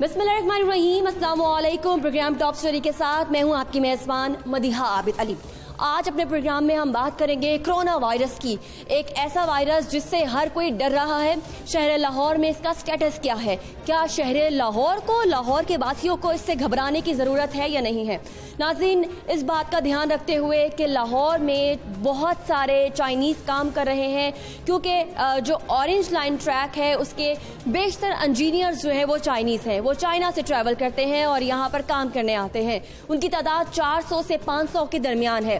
بسم اللہ الرحمن الرحیم، السلام علیکم، پروگرام ٹاپ سٹوری کے ساتھ میں ہوں آپ کی میزبان مدیحہ عابد علی۔ آج اپنے پروگرام میں ہم بات کریں گے کرونا وائرس کی۔ ایک ایسا وائرس جس سے ہر کوئی ڈر رہا ہے۔ شہر لاہور میں اس کا سٹیٹس کیا ہے؟ کیا شہر لاہور کو لاہور کے باسیوں کو اس سے گھبرانے کی ضرورت ہے یا نہیں ہے؟ ناظرین، اس بات کا دھیان رکھتے ہوئے کہ لاہور میں بہت سارے چائنیز کام کر رہے ہیں۔ کیونکہ جو اورنج لائن ٹریک ہے، اس کے بیشتر انجینئرز جو ہیں وہ چائنیز ہیں۔ وہ چائنا سے ٹریول کرتے ہیں اور یہاں پر کام کرنے آتے ہیں۔ ان کی تعداد چار سو سے پانچ سو کے درمیان ہے۔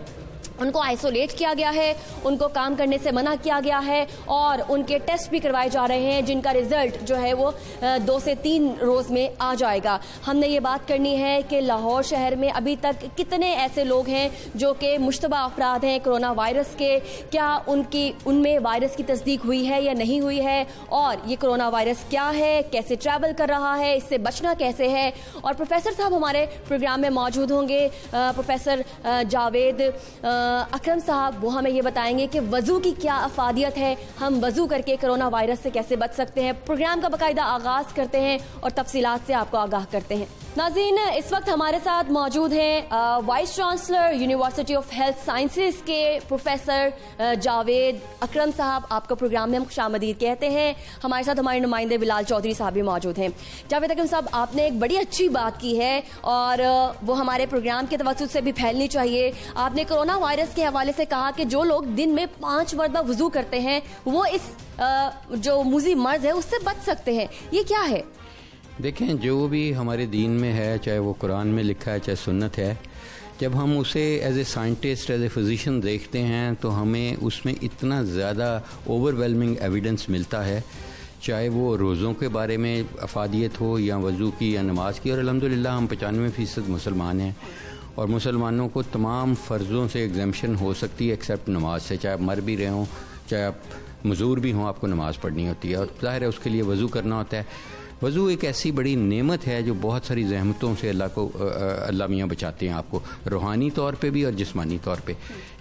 ان کو آئسولیٹ کیا گیا ہے، ان کو کام کرنے سے منع کیا گیا ہے اور ان کے ٹیسٹ بھی کروائے جا رہے ہیں، جن کا ریزلٹ جو ہے وہ دو سے تین روز میں آ جائے گا۔ ہم نے یہ بات کرنی ہے کہ لاہور شہر میں ابھی تک کتنے ایسے لوگ ہیں جو کہ مشتبہ افراد ہیں کرونا وائرس کے۔ کیا ان کی، ان میں وائرس کی تصدیق ہوئی ہے یا نہیں ہوئی ہے؟ اور یہ کرونا وائرس کیا ہے؟ کیسے ٹریول کر رہا ہے؟ اس سے بچنا کیسے ہے؟ اور پروفیسر صاحب ہمارے پروگرام میں موجود ہوں گے۔ پروفیسر جاوید اکرم صاحب، وہ ہمیں یہ بتائیں گے کہ وضو کی کیا افادیت ہے؟ ہم وضو کر کے کرونا وائرس سے کیسے بچ سکتے ہیں؟ پروگرام کا باقاعدہ آغاز کرتے ہیں اور تفصیلات سے آپ کو آگاہ کرتے ہیں۔ ناظرین، اس وقت ہمارے ساتھ موجود ہیں vice chancellor, university of health sciences کے پروفیسر جاوید اکرم صاحب، آپ کو پروگرام میں ہم خوش آمدید کہتے ہیں۔ ہمارے ساتھ ہمارے نمائندے بلال چودھری صاحب بھی موجود ہیں۔ جاوید اکرم صاحب، آپ نے ایک بڑی اچھی بات کی ہے اور وہ ہمارے پروگرام کے توسط سے بھی پھیلنی چاہیے۔ آپ نے کرونا وائرس کے حوالے سے کہا کہ جو لوگ دن میں پانچ مرتبہ وضو کرتے ہیں، وہ اس جو موزی مرض ہے، اس سے بچ سکتے ہیں۔ یہ کیا ہے؟ دیکھیں، جو بھی ہمارے دین میں ہے، چاہے وہ قرآن میں لکھا ہے، چاہے سنت ہے، جب ہم اسے as a scientist as a physician دیکھتے ہیں، تو ہمیں اس میں اتنا زیادہ اوور ویلمنگ ایویڈنس ملتا ہے، چاہے وہ روزوں کے بارے میں افادیت ہو، یا وضو کی، یا نماز کی، اور الحمدللہ ہم پچانوے فیصد مسلمان ہیں۔ اور مسلمانوں کو تمام فرضوں سے ایگزمشن ہو سکتی ہے ایکسیپٹ نماز سے۔ چاہے آپ مر بھی رہے ہوں، چاہے آپ مزور بھی ہوں، آپ کو نماز پڑھنی ہوتی ہے۔ اور ظاہر ہے، اس کے لیے وضو کرنا ہوتا ہے۔ وضو ایک ایسی بڑی نعمت ہے جو بہت ساری زحمتوں سے اللہ کو اللہ میاں بچاتے ہیں آپ کو، روحانی طور پہ بھی اور جسمانی طور پہ۔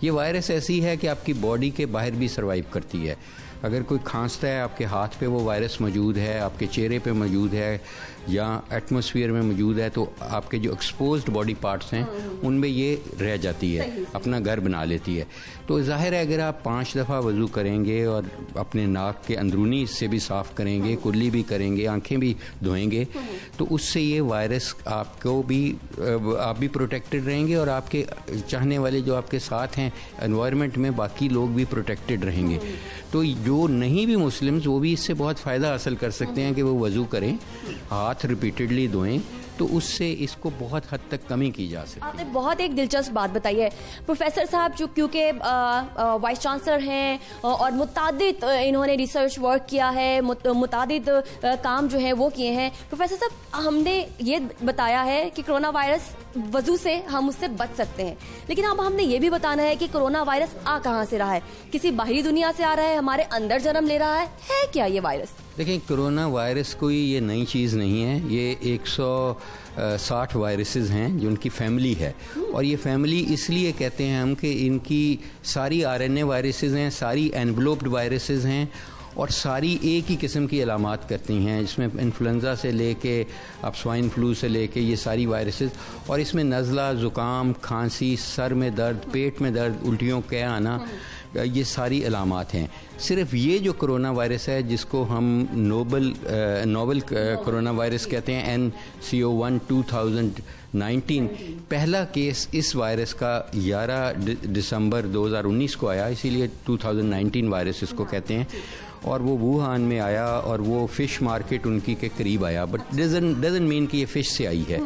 یہ وائرس ایسی ہے کہ آپ کی باڈی کے باہر بھی سروائیو کرتی ہے۔ اگر کوئی کھانستا ہے آپ کے ہاتھ پہ وہ وائرس موجود ہے آپ کے چہرے پہ موجود ہے یا ایٹماسفیئر میں موجود ہے تو آپ کے جو ایکسپوزڈ باڈی پارٹس ہیں ان میں یہ رہ جاتی ہے اپنا گھر بنا لیتی ہے۔ تو ظاہر ہے اگر آپ پانچ دفعہ وضو کریں گے اور اپنے ناک کے اندرونی سے بھی صاف کریں گے کلی بھی کریں گے آنکھیں بھی دھوئیں گے تو اس سے یہ وائرس آپ کو بھی آپ بھی پروٹیکٹڈ رہیں گے اور آپ کے چاہنے والے جو آپ کے ساتھ ہیں انوائرمنٹ میں باقی لوگ بھی پروٹیکٹڈ رہیں گے۔ تو جو جو نہیں بھی مسلمز وہ بھی اس سے بہت فائدہ حاصل کر سکتے ہیں کہ وہ وضو کریں، ہاتھ ریپیٹڈلی دھوئیں، تو اس سے اس کو بہت حد تک کمی کی جا سکتی آپ نے بہت ایک دلچسپ بات بتائی ہے۔ پروفیسر صاحب، جو کیونکہ وائس چانسلر ہیں اور متعدد انہوں نے ریسرچ ورک کیا ہے متعدد کام جو ہیں وہ کیے ہیں۔ پروفیسر صاحب، ہم نے یہ بتایا ہے کہ کرونا وائرس وضو سے ہم اس سے بچ سکتے ہیں۔ لیکن اب ہم نے یہ بھی بتانا ہے کہ کرونا وائرس آ کہاں سے رہا ہے؟ کسی باہری دنیا سے آ رہا ہے؟ ہمارے اندر جنم لے رہا ہے؟ ہے کیا یہ وائرس؟ دیکھیں، کرونا وائرس کوئی یہ نئی چیز نہیں ہے۔ یہ ایک سو ساٹھ وائرسز ہیں جو ان کی فیملی ہے۔ اور یہ فیملی اس لیے کہتے ہیں ہم کہ ان کی ساری آر این اے وائرسز ہیں، ساری انولوپڈ وائرسز ہیں۔ اور ساری ایک ہی قسم کی علامات کرتی ہیں۔ جس میں انفلوئنزا سے لے کے اب سوائن فلو سے لے کے یہ ساری وائرسز اور اس میں نزلہ، زکام، کھانسی، سر میں درد، پیٹ میں درد، الٹیوں کے آنا، یہ ساری علامات ہیں۔ صرف یہ جو کرونا وائرس ہے، جس کو ہم نوبل نوبل کرونا وائرس کہتے ہیں N C O one two thousand nineteen پہلا کیس اس وائرس کا گیارہ دسمبر دو ہزار انیس کو آیا، اسی لیے ٹو تھاؤزنڈ نائنٹین وائرس اس کو کہتے ہیں۔ اور وہ ووہان میں آیا اور وہ فش مارکیٹ ان کی کے قریب آیا. بٹ ڈزن ڈزن مین کہ یہ فش سے آئی ہے.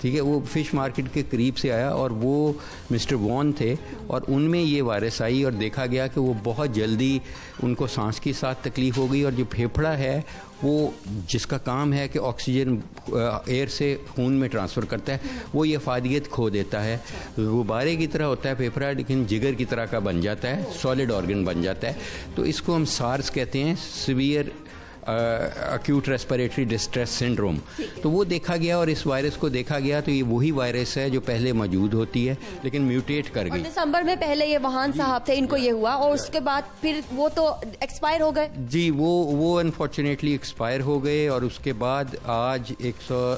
ٹھیک ہے، وہ فش مارکیٹ کے قریب سے آیا اور وہ مسٹر وان تھے اور ان میں یہ وائرس آئی اور دیکھا گیا کہ وہ بہت جلدی ان کو سانس کی ساتھ تکلیف ہو گئی اور جو پھیپھڑا ہے وہ جس کا کام ہے کہ آکسیجن ایئر سے خون میں ٹرانسفر کرتا ہے، وہ یہ افادیت کھو دیتا ہے۔ غبارے کی طرح ہوتا ہے پھیپھڑا، لیکن جگر کی طرح کا بن جاتا ہے سالڈ آرگن بن جاتا ہے۔ تو اس کو ہم سارس کہتے ہیں severe acute respiratory distress syndrome تو وہ دیکھا گیا اور اس وائرس کو دیکھا گیا تو یہ وہی وائرس ہے جو پہلے موجود ہوتی ہے لیکن میوٹیٹ کر گئی۔ دسمبر میں پہلے یہ وہان صاحب تھے ان کو یہ ہوا اور اس کے بعد پھر وہ تو ایکسپائر ہو گئے۔ جی وہ وہ انفارچونیٹلی ایکسپائر ہو گئے اور اس کے بعد آج ایک سو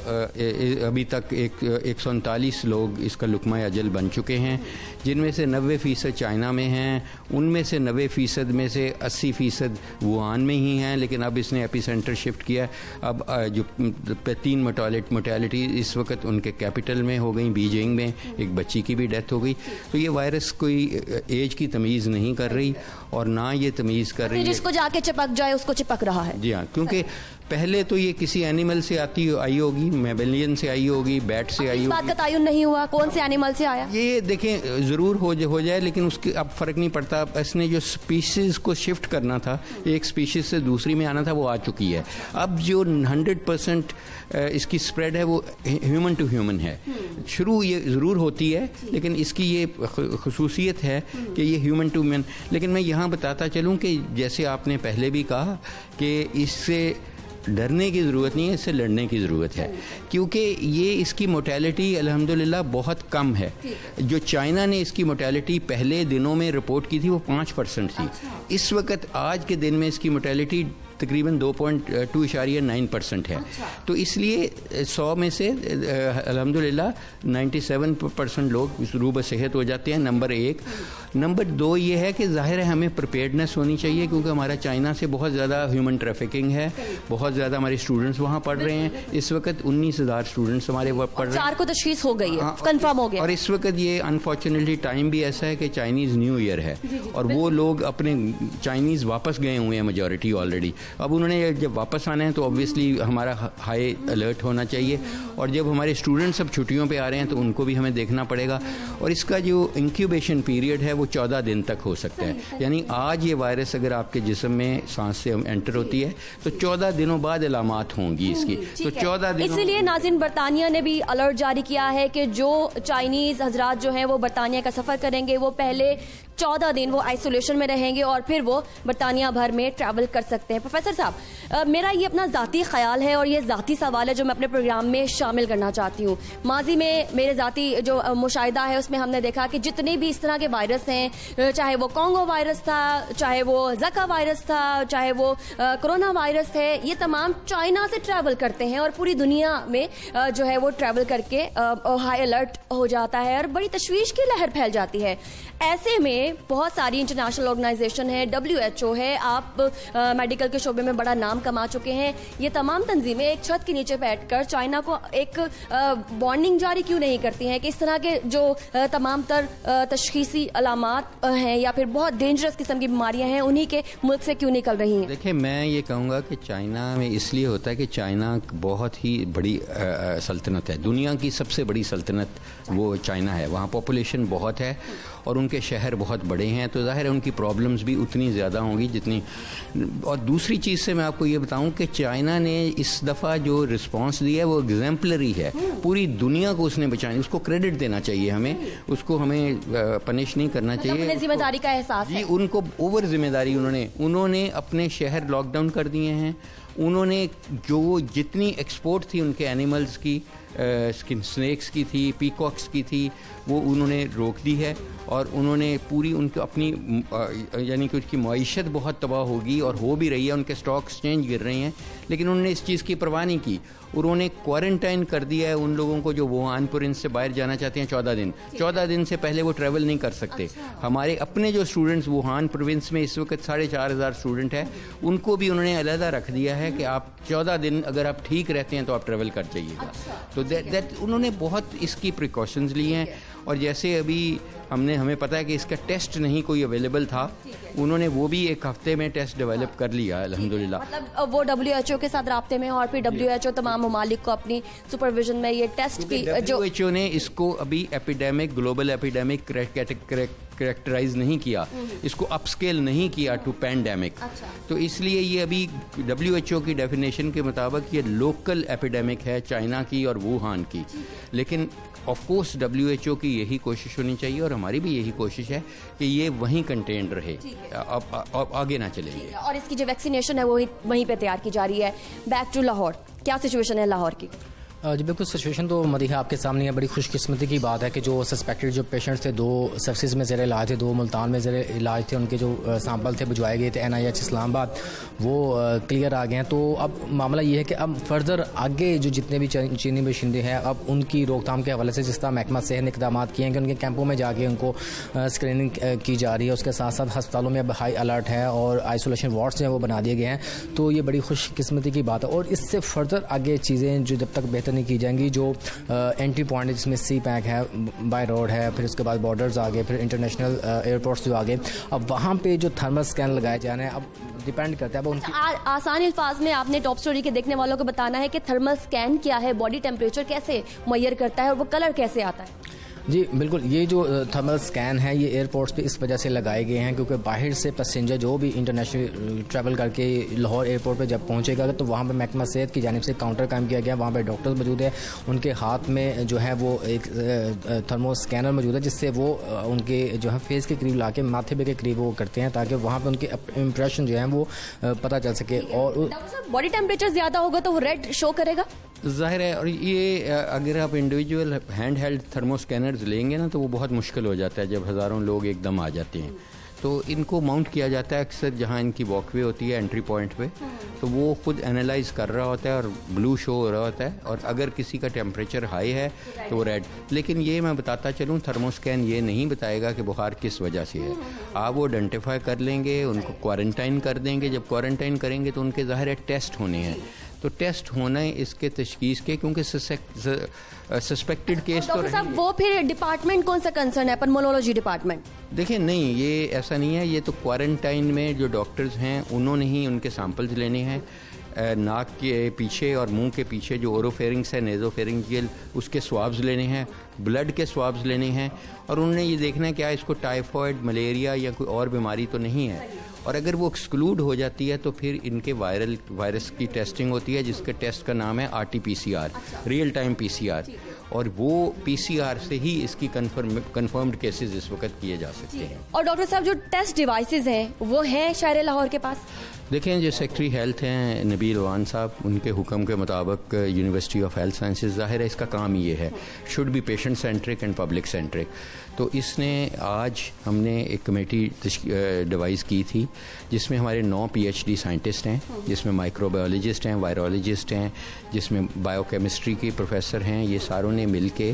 ابھی تک ایک ایک سو انتالیس لوگ اس کا لکمہ اجل بن چکے ہیں جن میں سے نوے فیصد چائنا میں ہیں ان میں سے نوے فیصد میں سے اسی فیصد ووہان میں ہی ہیں لیکن اب اس نے اپی سینٹر شفٹ کیا اب جو تین مٹیلٹی اس وقت ان کے کیپٹل میں ہو گئیں، بیجنگ میں ایک بچی کی بھی ڈیتھ ہو گئی۔ تو یہ وائرس کوئی ایج کی تمیز نہیں کر رہی۔ اور نہ یہ تمیز کر رہی جس کو جا کے چپک جائے اس کو چپک رہا ہے۔ جی ہاں کیونکہ پہلے تو یہ کسی اینیمل سے آتی آئی ہوگی میبلین سے آئی ہوگی بیٹ سے آئی ہوگی بات کا تعین نہیں ہوا کون سے اینیمل سے آیا؟ یہ دیکھیں ضرور ہو جائے لیکن اس کے اب فرق نہیں پڑتا۔ اس نے جو سپیشیز کو شفٹ کرنا تھا ایک سپیشیز سے دوسری میں آنا تھا وہ آ چکی ہے۔ اب جو ہنڈریڈ پرسینٹ اس کی سپریڈ ہے وہ ہیومن ٹو ہیومن ہے۔ شروع یہ ضرور ہوتی ہے لیکن اس کی یہ خصوصیت ہے کہ یہ ہیومن ٹو ہیومن لیکن میں یہاں بتاتا چلوں کہ جیسے آپ نے پہلے بھی کہا کہ اس سے ڈرنے کی ضرورت نہیں ہے اس سے لڑنے کی ضرورت ہے۔ کیونکہ یہ اس کی موٹیلٹی الحمدللہ بہت کم ہے۔ جو چائنا نے اس کی موٹیلٹی پہلے دنوں میں رپورٹ کی تھی وہ پانچ پرسنٹ تھی۔ اس وقت آج کے دن میں اس کی موٹیلٹی تقریباً دو پوائنٹ ٹو اشاریہ نائن پرسنٹ ہے۔ اچھا۔ تو اس لیے سو میں سے الحمد للہ نائنٹی سیون پرسنٹ لوگ روب صحت ہو جاتے ہیں نمبر ایک۔ نمبر دو یہ ہے کہ ظاہر ہے ہمیں پریپیئرڈنیس ہونی چاہیے کیونکہ ہمارا چائنا سے بہت زیادہ ہیومن ٹریفکنگ ہے۔ بہت زیادہ ہمارے اسٹوڈنٹس وہاں پڑھ رہے ہیں۔ اس وقت انیس ہزار اسٹوڈنٹس ہمارے پڑھ رہے ہیں۔ کو تشخیص ہو گئی ہے کنفرم ہاں، ہو گیا۔ اور اس وقت یہ انفارچونیٹلی ٹائم بھی ایسا ہے کہ چائنیز نیو ایئر ہے۔ جی، جی، اور وہ لوگ اپنے چائنیز واپس گئے ہوئے ہیں میجورٹی آلریڈی اب انہوں نے جب واپس آنا ہے تو اوبیسلی ہمارا ہائی الرٹ ہونا چاہیے اور جب ہمارے اسٹوڈنٹس اب چھٹیوں پہ آ رہے ہیں تو ان کو بھی ہمیں دیکھنا پڑے گا اور اس کا جو انکیوبیشن پیریڈ ہے وہ چودہ دن تک ہو سکتا ہے۔ یعنی آج یہ وائرس اگر آپ کے جسم میں سانس سے انٹر ہوتی ہے تو چودہ دنوں بعد علامات ہوں گی اس کی۔ تو چودہ دن اسی لیے ناظرین برطانیہ نے بھی الرٹ جاری کیا ہے کہ جو چائنیز حضرات جو ہیں وہ برطانیہ کا سفر کریں گے۔ وہ پہلے چودہ دن وہ آئسولیشن میں رہیں گے اور پھر وہ برطانیہ بھر میں ٹریول کر سکتے ہیں۔ پروفیسر صاحب میرا یہ اپنا ذاتی خیال ہے اور یہ ذاتی سوال ہے جو میں اپنے پروگرام میں شامل کرنا چاہتی ہوں۔ ماضی میں میرے ذاتی جو مشاہدہ ہے اس میں ہم نے دیکھا کہ جتنے بھی اس طرح کے وائرس ہیں چاہے وہ کانگو وائرس تھا، چاہے وہ زکا وائرس تھا، چاہے وہ کرونا وائرس ہے، یہ تمام چائنا سے ٹریول کرتے ہیں اور پوری دنیا میں جو ہے وہ ٹریول کر کے ہائی الرٹ ہو جاتا ہے اور بڑی تشویش کی لہر پھیل جاتی ہے۔ ایسے میں بہت ساری انٹرنیشنل آرگنائزیشن ہے ڈبلیو ایچ او ہے، آپ میڈیکل کے شعبے میں بڑا نام کما چکے ہیں۔ یہ تمام تنظیمیں ایک چھت کے نیچے بیٹھ کر چائنا کو ایک وارننگ جاری کیوں نہیں کرتی ہیں کہ اس طرح کے جو تمام تر تشخیصی علامات ہیں یا پھر بہت ڈینجرس قسم کی بیماریاں ہیں، انہی کے ملک سے کیوں نکل رہی ہیں؟ دیکھیں، میں یہ کہوں گا کہ چائنا میں اس لیے ہوتا ہے کہ چائنا بہت ہی بڑی سلطنت ہے۔ دنیا کی سب سے بڑی سلطنت وہ چائنا ہے۔ وہاں پاپولیشن بہت ہے۔ اور ان کے شہر بہت بڑے ہیں تو ظاہر ہے ان کی پرابلمز بھی اتنی زیادہ ہوں گی جتنی۔ اور دوسری چیز سے میں آپ کو یہ بتاؤں کہ چائنا نے اس دفعہ جو رسپانس دیا ہے وہ ایگزامپلری ہے۔ پوری دنیا کو اس نے بچایا اس کو کریڈٹ دینا چاہیے ہمیں اس کو ہمیں پنش نہیں کرنا مطلب چاہیے۔ ذمہ داری کا احساس جی ان کو اوور ذمہ داری انہوں نے انہوں نے اپنے شہر لاک ڈاؤن کر دیے ہیں۔ انہوں نے جو جتنی ایکسپورٹ تھی ان کے اینیملز کی سنیکس کی تھی پیکاکس کی تھی وہ انہوں نے روک دی ہے اور انہوں نے پوری ان کو اپنی یعنی کہ اس کی معیشت بہت تباہ ہوگی اور ہو بھی رہی ہے ان کے اسٹاکس چینج گر رہے ہیں لیکن انہوں نے اس چیز کی پرواہ نہیں کی۔ انہوں نے کوارنٹائن کر دیا ہے ان لوگوں کو جو ووہان پورنس سے باہر جانا چاہتے ہیں چودہ دن۔ چودہ دن سے پہلے وہ ٹریول نہیں کر سکتے۔ اچھا۔ ہمارے اپنے جو اسٹوڈنٹس ووہان پروونس میں اس وقت ساڑھے چار ہزار اسٹوڈنٹ ہے ان کو بھی انہوں نے علیحدہ رکھ دیا ہے کہ آپ چودہ دن اگر آپ ٹھیک رہتے ہیں تو آپ ٹریول کر جائیے گا۔ اچھا۔ تو انہوں نے بہت اس کی پریکاشنز لی ہیں۔ اور جیسے ابھی ہم نے ہمیں پتا ہے کہ اس کا ٹیسٹ نہیں کوئی اویلیبل تھا انہوں نے وہ بھی ایک ہفتے میں ٹیسٹ ڈیولپ کر لیا الحمد للہ مطلب وہ ڈبلیو ایچ او کے ساتھ رابطے میں اور پھر ڈبلیو ایچ او تمام ممالک کو اپنی سپرویژن میں یہ ٹیسٹ کی جو ایچ او نے اس کو ابھی ایپیڈیمک گلوبل ایپیڈیمک کریکٹرائز نہیں کیا اس کو اپ اسکیل نہیں کیا ٹو پینڈیمک تو اس لیے یہ ابھی ڈبلیو ایچ او کی ڈیفینیشن کے مطابق یہ لوکل ایپیڈیمک ہے چائنا کی اور ووہان کی۔ لیکن of course W H O کی یہی کوشش ہونی چاہیے اور ہماری بھی یہی کوشش ہے کہ یہ وہیں کنٹینڈ رہے۔ اب آگے نہ چلے۔ گی اور اس کی جو ویکسینیشن ہے وہ وہیں پہ تیار کی جا رہی ہے۔ Back to Lahore. کیا سچویشن ہے لاہور کی؟ جی بالکل سچویشن تو مدیحہ آپ کے سامنے ہے، بڑی خوش قسمتی کی بات ہے کہ جو سسپیکٹڈ جو پیشنٹس تھے، دو سروسز میں زیر علاج تھے، دو ملتان میں زیر علاج تھے، ان کے جو سیمپل تھے بھجوائے گئے تھے این آئی ایچ اسلام آباد، وہ کلیئر آ گئے ہیں۔ تو اب معاملہ یہ ہے کہ اب فردر آگے جو جتنے بھی چینی باشندے ہیں، اب ان کی روک تھام کے حوالے سے جس طرح محکمہ صحت نے اقدامات کیے ہیں کہ ان کے کیمپوں میں جا کے ان کو اسکریننگ کی جا رہی ہے۔ اس کے ساتھ ساتھ ہسپتالوں میں اب ہائی الرٹ ہے اور آئسولیشن وارڈس جو ہیں وہ بنا دیے گئے ہیں۔ تو یہ بڑی خوش قسمتی کی بات ہے۔ اور اس سے فردر آگے چیزیں جو جب تک بہتر نہیں کی جائیں گی، جو انٹری پوائنٹ جس میں سی پیک ہے بائی روڈ ہے، پھر اس کے بعد بارڈرز آگے، پھر انٹرنیشنل ایئرپورٹس جو آگے۔ اب وہاں پہ جو تھرمل اسکین لگائے جا رہے ہیں، اب ڈیپینڈ کرتا ہے، اب ان کی اچھا، آسان الفاظ میں آپ نے ٹاپ سٹوری کے دیکھنے والوں کو بتانا ہے کہ تھرمل اسکین کیا ہے باڈی ٹیمپریچر کیسے میئر کرتا ہے اور وہ کلر کیسے آتا ہے؟ جی بالکل، یہ جو تھرمل سکین ہے یہ ایئرپورٹس پہ اس وجہ سے لگائے گئے ہیں کیونکہ باہر سے پیسنجر جو بھی انٹرنیشنل ٹریول کر کے لاہور ایئرپورٹ پہ جب پہنچے گا، تو وہاں پہ محکمہ صحت کی جانب سے کاؤنٹر قائم کیا گیا، وہاں پہ ڈاکٹر موجود ہے ان کے ہاتھ میں جو ہے وہ ایک تھرمو اسکینر موجود ہے، جس سے وہ ان کے جو ہے فیس کے قریب لا کے ماتھے پہ کے قریب وہ کرتے ہیں تاکہ وہاں پہ ان کے امپریشن جو ہیں وہ پتہ چل سکے اور باڈی ٹیمپریچر زیادہ ہوگا تو وہ ریڈ شو کرے گا؟ ظاہر ہے، اور یہ، اگر آپ individual hand held thermo scanners لیں گے نا، تو وہ بہت مشکل ہو جاتا ہے جب ہزاروں لوگ ایک دم آ جاتے ہیں۔ تو ان کو ماؤنٹ کیا جاتا ہے اکثر جہاں ان کی واک وے ہوتی ہے انٹری پوائنٹ پہ۔ تو وہ خود انالائز کر رہا ہوتا ہے اور بلو شو ہو رہا ہوتا ہے۔ اور اگر کسی کا ٹیمپریچر ہائی ہے، تو وہ ریڈ لیکن یہ میں بتاتا چلوں تھرموسکین یہ نہیں بتائے گا کہ بخار کس وجہ سے ہے۔ آپ وہ آئیڈینٹیفائی کر لیں گے، ان کو کوارنٹائن کر دیں گے۔ جب کوارنٹائن کریں گے تو ان کے ظاہر ہے ٹیسٹ ہونے ہیں۔ تو ٹیسٹ ہونا ہے اس کے تشخیص کے کیونکہ سسپیکٹڈ کیس تو وہ پھر ڈپارٹمنٹ کون سا کنسرن ہے؟ Pulmonology department. دیکھیں نہیں یہ ایسا نہیں ہے یہ تو کوارنٹائن میں جو ڈاکٹرز ہیں انہوں نے ہی ان کے سیمپلز لینے ہیں۔ ناک کے پیچھے اور منہ کے پیچھے جو اوروفیرنگس ہے نیزو فیرنگیل اس کے سوابز لینے ہیں بلڈ کے سوابز لینے ہیں۔ اور انہوں نے یہ دیکھنا ہے کیا اس کو ٹائیفائڈ ملیریا یا کوئی اور بیماری تو نہیں ہے۔ اور اگر وہ ایکسکلوڈ ہو جاتی ہے تو پھر ان کے وائرل وائرس کی ٹیسٹنگ ہوتی ہے جس کے ٹیسٹ کا نام ہے R T P C R real time P C R اور وہ پی سی آر سے ہی اس کی کنفرمڈ کیسز اس وقت کیے جا سکتے ہیں۔ اور ڈاکٹر صاحب جو ٹیسٹ ڈیوائسز ہیں وہ ہیں شہر لاہور کے پاس؟ دیکھیں جو سیکٹری ہیلتھ ہیں نبیل وان صاحب ان کے حکم کے مطابق یونیورسٹی آف ہیلتھ سائنسز ظاہر ہے اس کا کام یہ ہے۔ Should be patient centric and public centric تو اس نے آج ہم نے ایک کمیٹی ڈیوائز کی تھی، جس میں ہمارے نو پی ایچ ڈی سائنٹسٹ ہیں، جس میں مائکرو بایولوجسٹ ہیں وائرولوجسٹ ہیں، جس میں بایو کیمسٹری کے پروفیسر ہیں، یہ ساروں نے مل کے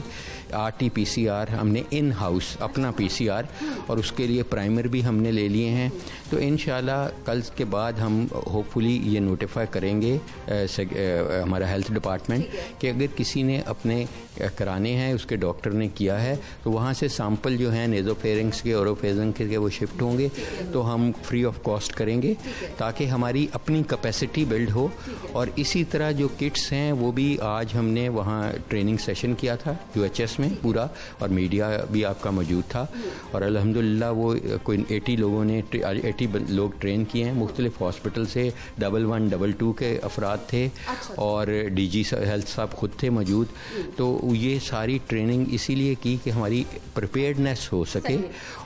R T P C R ہم نے ان ہاؤس اپنا پی سی آر اور اس کے لیے پرائمر بھی ہم نے لے لیے ہیں۔ تو ان شاء اللہ کل کے بعد ہم ہوپ فلی یہ نوٹیفائی کریں گے ہمارا ہیلتھ ڈپارٹمنٹ کہ اگر کسی نے اپنے کرانے ہیں اس کے ڈاکٹر نے کیا ہے تو وہاں سے سیمپل جو ہیں نیزو فیرنگس کے اور کے وہ شفٹ ہوں گے۔ تو ہم فری آف کاسٹ کریں گے تاکہ ہماری اپنی کیپیسٹی بلڈ ہو۔ اور اسی طرح جو کٹس ہیں وہ بھی آج ہم نے وہاں ٹریننگ سیشن کیا تھا یو ایچ ایس میں پورا اور میڈیا بھی آپ کا موجود تھا اور الحمد وہ کوئی ایٹی لوگوں نے ایٹی لوگ ٹرین کیے ہیں مختلف ہاسپٹل سے ڈبل ون ڈبل ٹو کے افراد تھے اچھا۔ اور ڈی جی ہیلتھ صاحب خود تھے موجود۔ تو یہ ساری ٹریننگ اسی لیے کی کہ ہماری پریپیئرڈنیس ہو سکے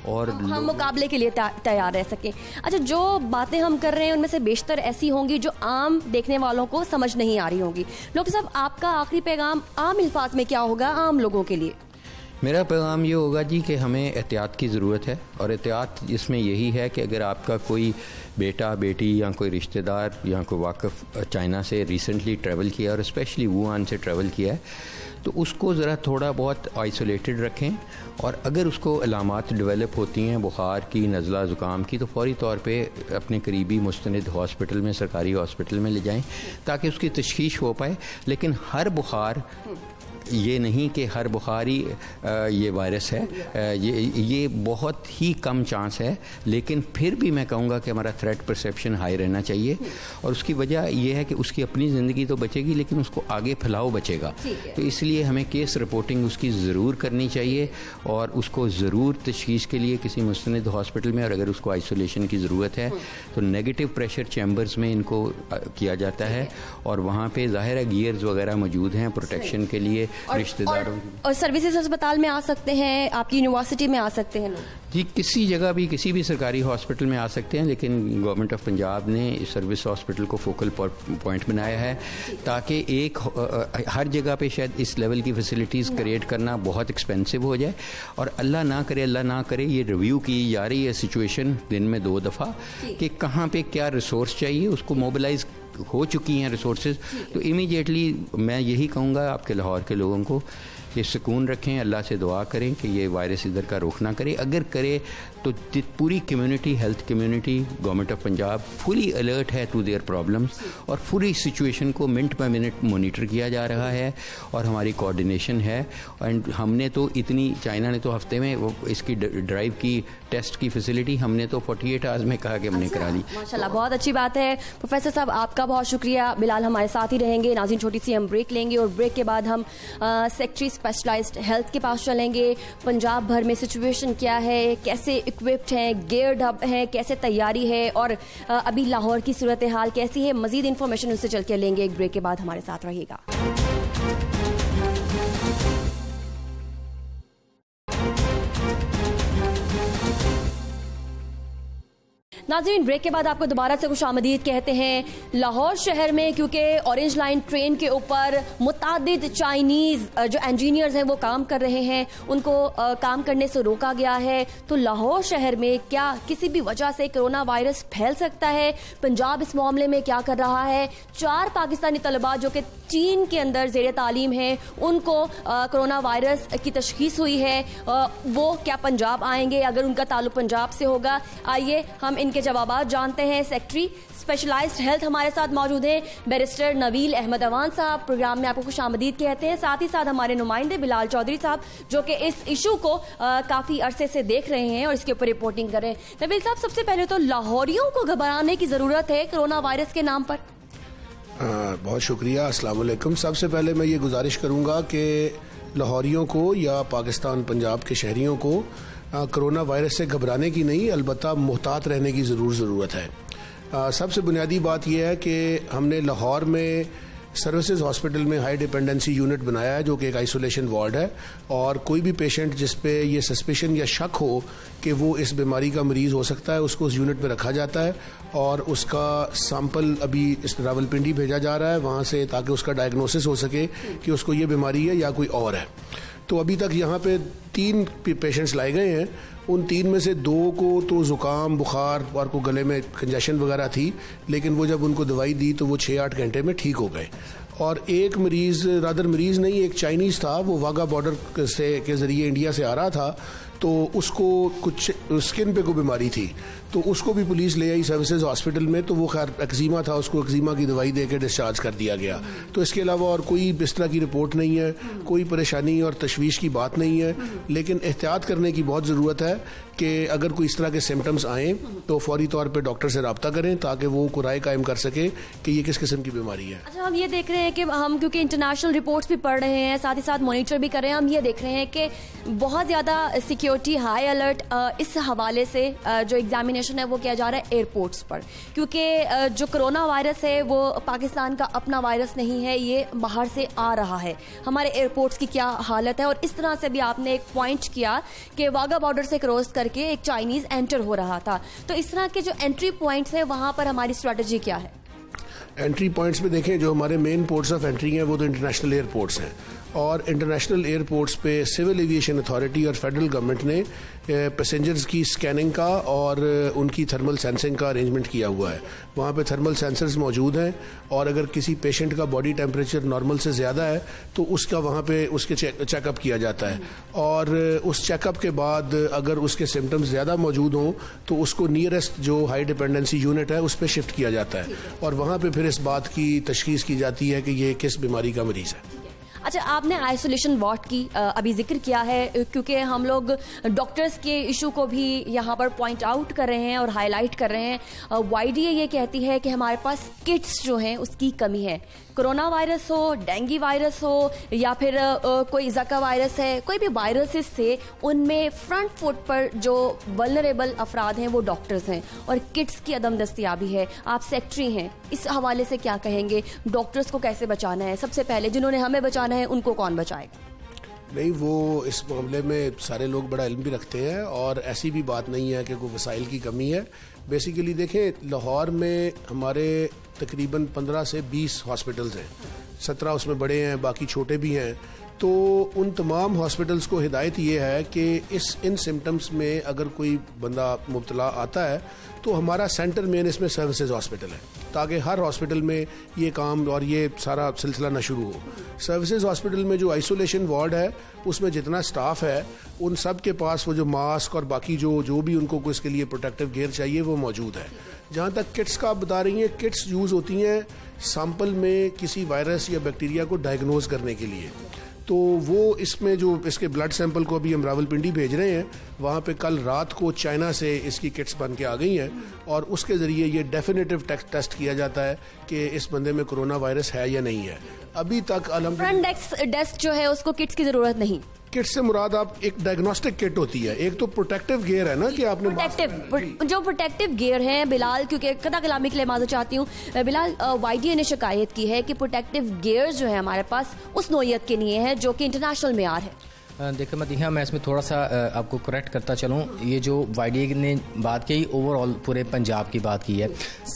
اور ہم مقابلے کے لیے تیار رہ سکیں اچھا جو باتیں ہم کر رہے ہیں ان میں سے بیشتر ایسی ہوں گی جو عام دیکھنے والوں کو سمجھ نہیں آ رہی ہوں گی۔ ڈاکٹر صاحب آپ کا آخری پیغام عام الفاظ میں کیا ہوگا عام لوگوں کے لیے؟ میرا پیغام یہ ہوگا جی کہ ہمیں احتیاط کی ضرورت ہے اور احتیاط اس میں یہی ہے کہ اگر آپ کا کوئی بیٹا، بیٹی یا کوئی رشتہ دار یا کوئی واقف چائنا سے ریسنٹلی ٹریول کیا اور اسپیشلی ووہان سے ٹریول کیا ہے، تو اس کو ذرا تھوڑا بہت آئسولیٹڈ رکھیں اور اگر اس کو علامات ڈیولپ ہوتی ہیں بخار کی، نزلہ زکام کی، تو فوری طور پہ اپنے قریبی مستند ہاسپٹل میں، سرکاری ہاسپٹل میں لے جائیں تاکہ اس کی تشخیص ہو پائے، لیکن ہر بخار یہ نہیں کہ ہر بخاری یہ وائرس ہے یہ بہت ہی کم چانس ہے لیکن پھر بھی میں کہوں گا کہ ہمارا تھریٹ پرسیپشن ہائی رہنا چاہیے۔ اور اس کی وجہ یہ ہے کہ اس کی اپنی زندگی تو بچے گی لیکن اس کو آگے پھیلاؤ بچے گا۔ تو اس لیے ہمیں کیس رپورٹنگ اس کی ضرور کرنی چاہیے اور اس کو ضرور تشخیص کے لیے کسی مستند ہاسپٹل میں اور اگر اس کو آئسولیشن کی ضرورت ہے تو نیگیٹو پریشر چیمبرز میں ان کو کیا جاتا ہے۔ اور وہاں پہ ظاہر ہے گیئرز وغیرہ موجود ہیں پروٹیکشن کے لیے۔ رشتہ داروں اور سروسز اسپتال میں آ سکتے ہیں آپ کی یونیورسٹی میں آ سکتے ہیں جی کسی جگہ بھی کسی بھی سرکاری ہاسپٹل میں آ سکتے ہیں لیکن گورنمنٹ آف پنجاب نے سروس ہاسپٹل کو فوکل پوائنٹ بنایا ہے تاکہ ایک ہر جگہ پہ شاید اس لیول کی فیسلٹیز کریٹ کرنا بہت ایکسپینسو ہو جائے۔ اور اللہ نہ کرے اللہ نہ کرے یہ ریویو کی جا رہی ہے سچویشن دن میں دو دفعہ کہ کہاں پہ کیا ریسورس چاہیے اس کو موبلائز ہو چکی ہیں ریسورسز تو امیجیٹلی میں یہی کہوں گا آپ کے لاہور کے لوگوں کو کہ سکون رکھیں، اللہ سے دعا کریں کہ یہ وائرس ادھر کا روک نہ کرے۔ اگر کرے تو پوری community health community government of Punjab fully alert ہے ٹو دیئر پرابلمس اور پوری سچویشن کو منٹ بائی منٹ مانیٹر کیا جا رہا ہے اور ہماری کوآڈینیشن ہے۔ اینڈ ہم نے تو اتنی، چائنا نے تو ہفتے میں اس کی ڈرائیو کی ٹیسٹ کی فیسلٹی ہم نے تو فورٹی ایٹ آورز میں کہا کہ ہم نے کرا دی۔ ماشاء اللہ بہت اچھی بات ہے۔ پروفیسر صاحب، آپ کا بہت شکریہ۔ بلال، ہمارے ساتھ ہی رہیں گے۔ ناظرین، چھوٹی سی ہم بریک لیں گے اور بریک کے بعد ہم سیکٹری اسپیشلائزڈ ہیلتھ کے پاس چلیں گے۔ پنجاب بھر میں سچویشن کیا ہے؟ کیسے اکوپڈ ہیں؟ گیئرڈ اپ ہیں؟ کیسے تیاری ہے؟ اور ابھی لاہور کی صورتحال کیسی ہے؟ مزید انفارمیشن ان سے چل کے لیں گے۔ ایک بریک کے بعد ہمارے ساتھ رہے گا۔ ناظرین بریک کے بعد آپ کو دوبارہ سے خوش آمدید کہتے ہیں، لاہور شہر میں کیونکہ اورنج لائن ٹرین کے اوپر متعدد چائنیز جو انجینئرز ہیں، وہ کام کر رہے ہیں۔ ان کو کام کرنے سے روکا گیا ہے۔ تو لاہور شہر میں کیا کسی بھی وجہ سے کرونا وائرس پھیل سکتا ہے؟ پنجاب اس معاملے میں کیا کر رہا ہے؟ چار پاکستانی طلباء جو کہ چین کے اندر زیر تعلیم ہیں، ان کو کرونا وائرس کی تشخیص ہوئی ہے۔ وہ کیا پنجاب آئیں گے؟ اگر ان کا تعلق پنجاب سے ہوگا، آئیے ہم ان کے کے جوابات جانتے ہیں۔ سیکٹری اسپیشلائزڈ ہیلتھ ہمارے ساتھ موجود ہیں۔ بیرسٹر نویل احمد اوان صاحب پروگرام میں آپ کو خوش آمدید کہتے ہیں۔ ساتھ ہی ساتھ ہمارے نمائندے بلال چودھری صاحب جو کہ اس ایشو کو کافی عرصے سے دیکھ رہے ہیں اور اس کے اوپر رپورٹنگ کر رہے ہیں۔ نویل صاحب، سب سے پہلے تو لاہوریوں کو گھبرانے کی ضرورت ہے کرونا وائرس کے نام پر۔ بہت شکریہ۔ السلام علیکم۔ سب سے پہلے میں یہ گزارش کروں گا کہ لاہوریوں کو یا پاکستان، پنجاب کے شہریوں کو کرونا وائرس سے گھبرانے کی نہیں، البتہ محتاط رہنے کی ضرور ضرورت ہے۔ سب سے بنیادی بات یہ ہے کہ ہم نے لاہور میں سروسز ہاسپٹل میں ہائی ڈپینڈنسی یونٹ بنایا ہے، جو کہ ایک آئسولیشن وارڈ ہے۔ اور کوئی بھی پیشنٹ جس پہ یہ سسپیشن یا شک ہو کہ وہ اس بیماری کا مریض ہو سکتا ہے، اس کو اس یونٹ میں رکھا جاتا ہے۔ اور اس کا سیمپل ابھی اس راول پنڈی بھیجا جا رہا ہے، وہاں سے تاکہ اس کا ڈائگنوسس ہو سکے کہ اس کو یہ بیماری ہے یا کوئی اور ہے۔ تو ابھی تک یہاں پہ تین پیشنٹس لائے گئے ہیں۔ ان تین میں سے دو کو تو زکام، بخار، اور کو گلے میں کنجیشن وغیرہ تھی، لیکن وہ جب ان کو دوائی دی تو وہ چھ آٹھ گھنٹے میں ٹھیک ہو گئے۔ اور ایک مریض، رادر مریض نہیں، ایک چائنیز تھا، وہ واگا بارڈر سے، کے ذریعے انڈیا سے آ رہا تھا۔ تو اس کو کچھ اسکن پہ کوئی بیماری تھی، تو اس کو بھی پولیس لے آئی سروسز ہاسپٹل میں، تو وہ خیر اکزیما تھا، اس کو اکزیما کی دوائی دے کے ڈسچارج کر دیا گیا۔ تو اس کے علاوہ اور کوئی اس طرح کی رپورٹ نہیں ہے، کوئی پریشانی اور تشویش کی بات نہیں ہے، لیکن احتیاط کرنے کی بہت ضرورت ہے۔ کہ اگر کوئی اس طرح کے سمٹمس آئیں تو فوری طور پہ ڈاکٹر سے رابطہ کریں تاکہ وہ کو رائے قائم کر سکے کہ یہ کس قسم کی بیماری ہے۔ اچھا ہم یہ دیکھ رہے ہیں کہ ہم کیونکہ انٹرنیشنل رپورٹس بھی پڑھ رہے ہیں، ساتھ ہی ساتھ مانیٹر بھی کر رہے ہیں، ہم یہ دیکھ رہے ہیں کہ بہت زیادہ سیکیورٹی ہائی الرٹ اس حوالے سے جو ایگزامینیشن ہے وہ کیا جا رہا ہے ایئرپورٹس پر۔ کیونکہ جو کرونا وائرس ہے وہ پاکستان کا اپنا وائرس نہیں ہے، یہ باہر سے آ رہا ہے۔ ہمارے ایئرپورٹس کی کیا حالت ہے؟ اور اس طرح سے بھی آپ نے ایک پوائنٹ کیا کہ واگا بارڈر سے کراس کر کے ایک چائنیز انٹر ہو رہا تھا۔ تو اس طرح کے جو انٹری پوائنٹس ہیں، وہاں پر ہماری اسٹریٹجی کیا ہے؟ انٹری پوائنٹس میں دیکھیں، جو ہمارے مین پورٹس آف انٹری ہیں، وہ تو انٹرنیشنل ایئرپورٹس ہیں۔ اور انٹرنیشنل ایئرپورٹس پہ سول ایویشن اتھارٹی اور فیڈرل گورنمنٹ نے پیسنجرز کی سکیننگ کا اور ان کی تھرمل سینسنگ کا ارینجمنٹ کیا ہوا ہے۔ وہاں پہ تھرمل سینسرز موجود ہیں اور اگر کسی پیشنٹ کا باڈی ٹیمپریچر نارمل سے زیادہ ہے، تو اس کا وہاں پہ اس کے چیک اپ کیا جاتا ہے۔ اور اس چیک اپ کے بعد اگر اس کے سمٹمز زیادہ موجود ہوں، تو اس کو نیئرسٹ جو ہائی ڈپینڈنسی یونٹ ہے، اس پہ شفٹ کیا جاتا ہے۔ اور وہاں پہ پھر اس بات کی تشخیص کی جاتی ہے کہ یہ کس بیماری کا مریض ہے۔ اچھا آپ نے آئسولیشن وارڈ کی ابھی ذکر کیا ہے، کیونکہ ہم لوگ ڈاکٹرز کے ایشو کو بھی یہاں پر پوائنٹ آؤٹ کر رہے ہیں اور ہائی لائٹ کر رہے ہیں۔ وائی ڈی اے یہ کہتی ہے کہ ہمارے پاس کٹس جو ہیں، اس کی کمی ہے۔ کرونا وائرس ہو، ڈینگی وائرس ہو، یا پھر کوئی زکا وائرس ہے، کوئی بھی وائرسز تھے، ان میں فرنٹ فٹ پر جو ولنریبل افراد ہیں، وہ ڈاکٹرز ہیں اور کٹس کی عدم دستیابی ہے۔ آپ سیکٹری ہیں، اس حوالے سے کیا کہیں گے؟ ڈاکٹرز کو کیسے بچانا ہے؟ سب سے پہلے جنہوں نے ہمیں بچانا ہے، ان کو کون بچائے گا؟ نہیں، وہ اس معاملے میں سارے لوگ بڑا علم بھی رکھتے ہیں اور ایسی بھی بات نہیں ہے کہ کوئی وسائل کی کمی ہے۔ بیسیکلی دیکھیں، لاہور میں ہمارے تقریباً پندرہ سے بیس ہاسپٹلز ہیں۔ سترہ اس میں بڑے ہیں، باقی چھوٹے بھی ہیں۔ تو ان تمام ہاسپٹلس کو ہدایت یہ ہے کہ اس، ان سمٹمس میں اگر کوئی بندہ مبتلا آتا ہے تو ہمارا سینٹر مین اس میں سروسز ہاسپٹل ہے تاکہ ہر ہاسپٹل میں یہ کام اور یہ سارا سلسلہ نہ شروع ہو۔ سروسز ہاسپٹل میں جو آئسولیشن وارڈ ہے، اس میں جتنا سٹاف ہے، ان سب کے پاس وہ جو ماسک اور باقی جو جو بھی ان کو اس کے لیے پروٹیکٹیو گیئر چاہیے، وہ موجود ہے۔ جہاں تک کٹس کا آپ بتا رہی ہیں کٹس یوز ہوتی ہیں سیمپل میں کسی وائرس یا بیکٹیریا کو ڈائگنوز کرنے کے لیے۔ تو وہ اس میں جو اس کے بلڈ سیمپل کو ابھی ہم راول پنڈی بھیج رہے ہیں، وہاں پہ کل رات کو چائنا سے اس کی کٹس بن کے آ گئی ہیں اور اس کے ذریعے یہ ڈیفینیٹو ٹیسٹ کیا جاتا ہے کہ اس بندے میں کرونا وائرس ہے یا نہیں ہے۔ ابھی تک ڈیسک جو ہے، اس کو کٹس کی ضرورت نہیں۔ کٹ سے مراد آپ ایک ڈائگنوسٹک کٹ ہوتی ہے۔ ایک تو پروٹیکٹیو گیئر ہے نا کہ آپ نے جو پروٹیکٹیو گیئر ہیں، بلال، کیونکہ قطع کلامی کے لیے معذر چاہتی ہوں، بلال وائی ڈی اے نے شکایت کی ہے کہ پروٹیکٹیو گیئر جو ہے ہمارے پاس اس نوعیت کے لیے ہیں جو کہ انٹرنیشنل معیار ہے۔ دیکھیں مدیحہ میں اس میں تھوڑا سا آپ کو کریکٹ کرتا چلوں۔ یہ جو وائی ڈی نے بات کی اوور آل پورے پنجاب کی بات کی ہے۔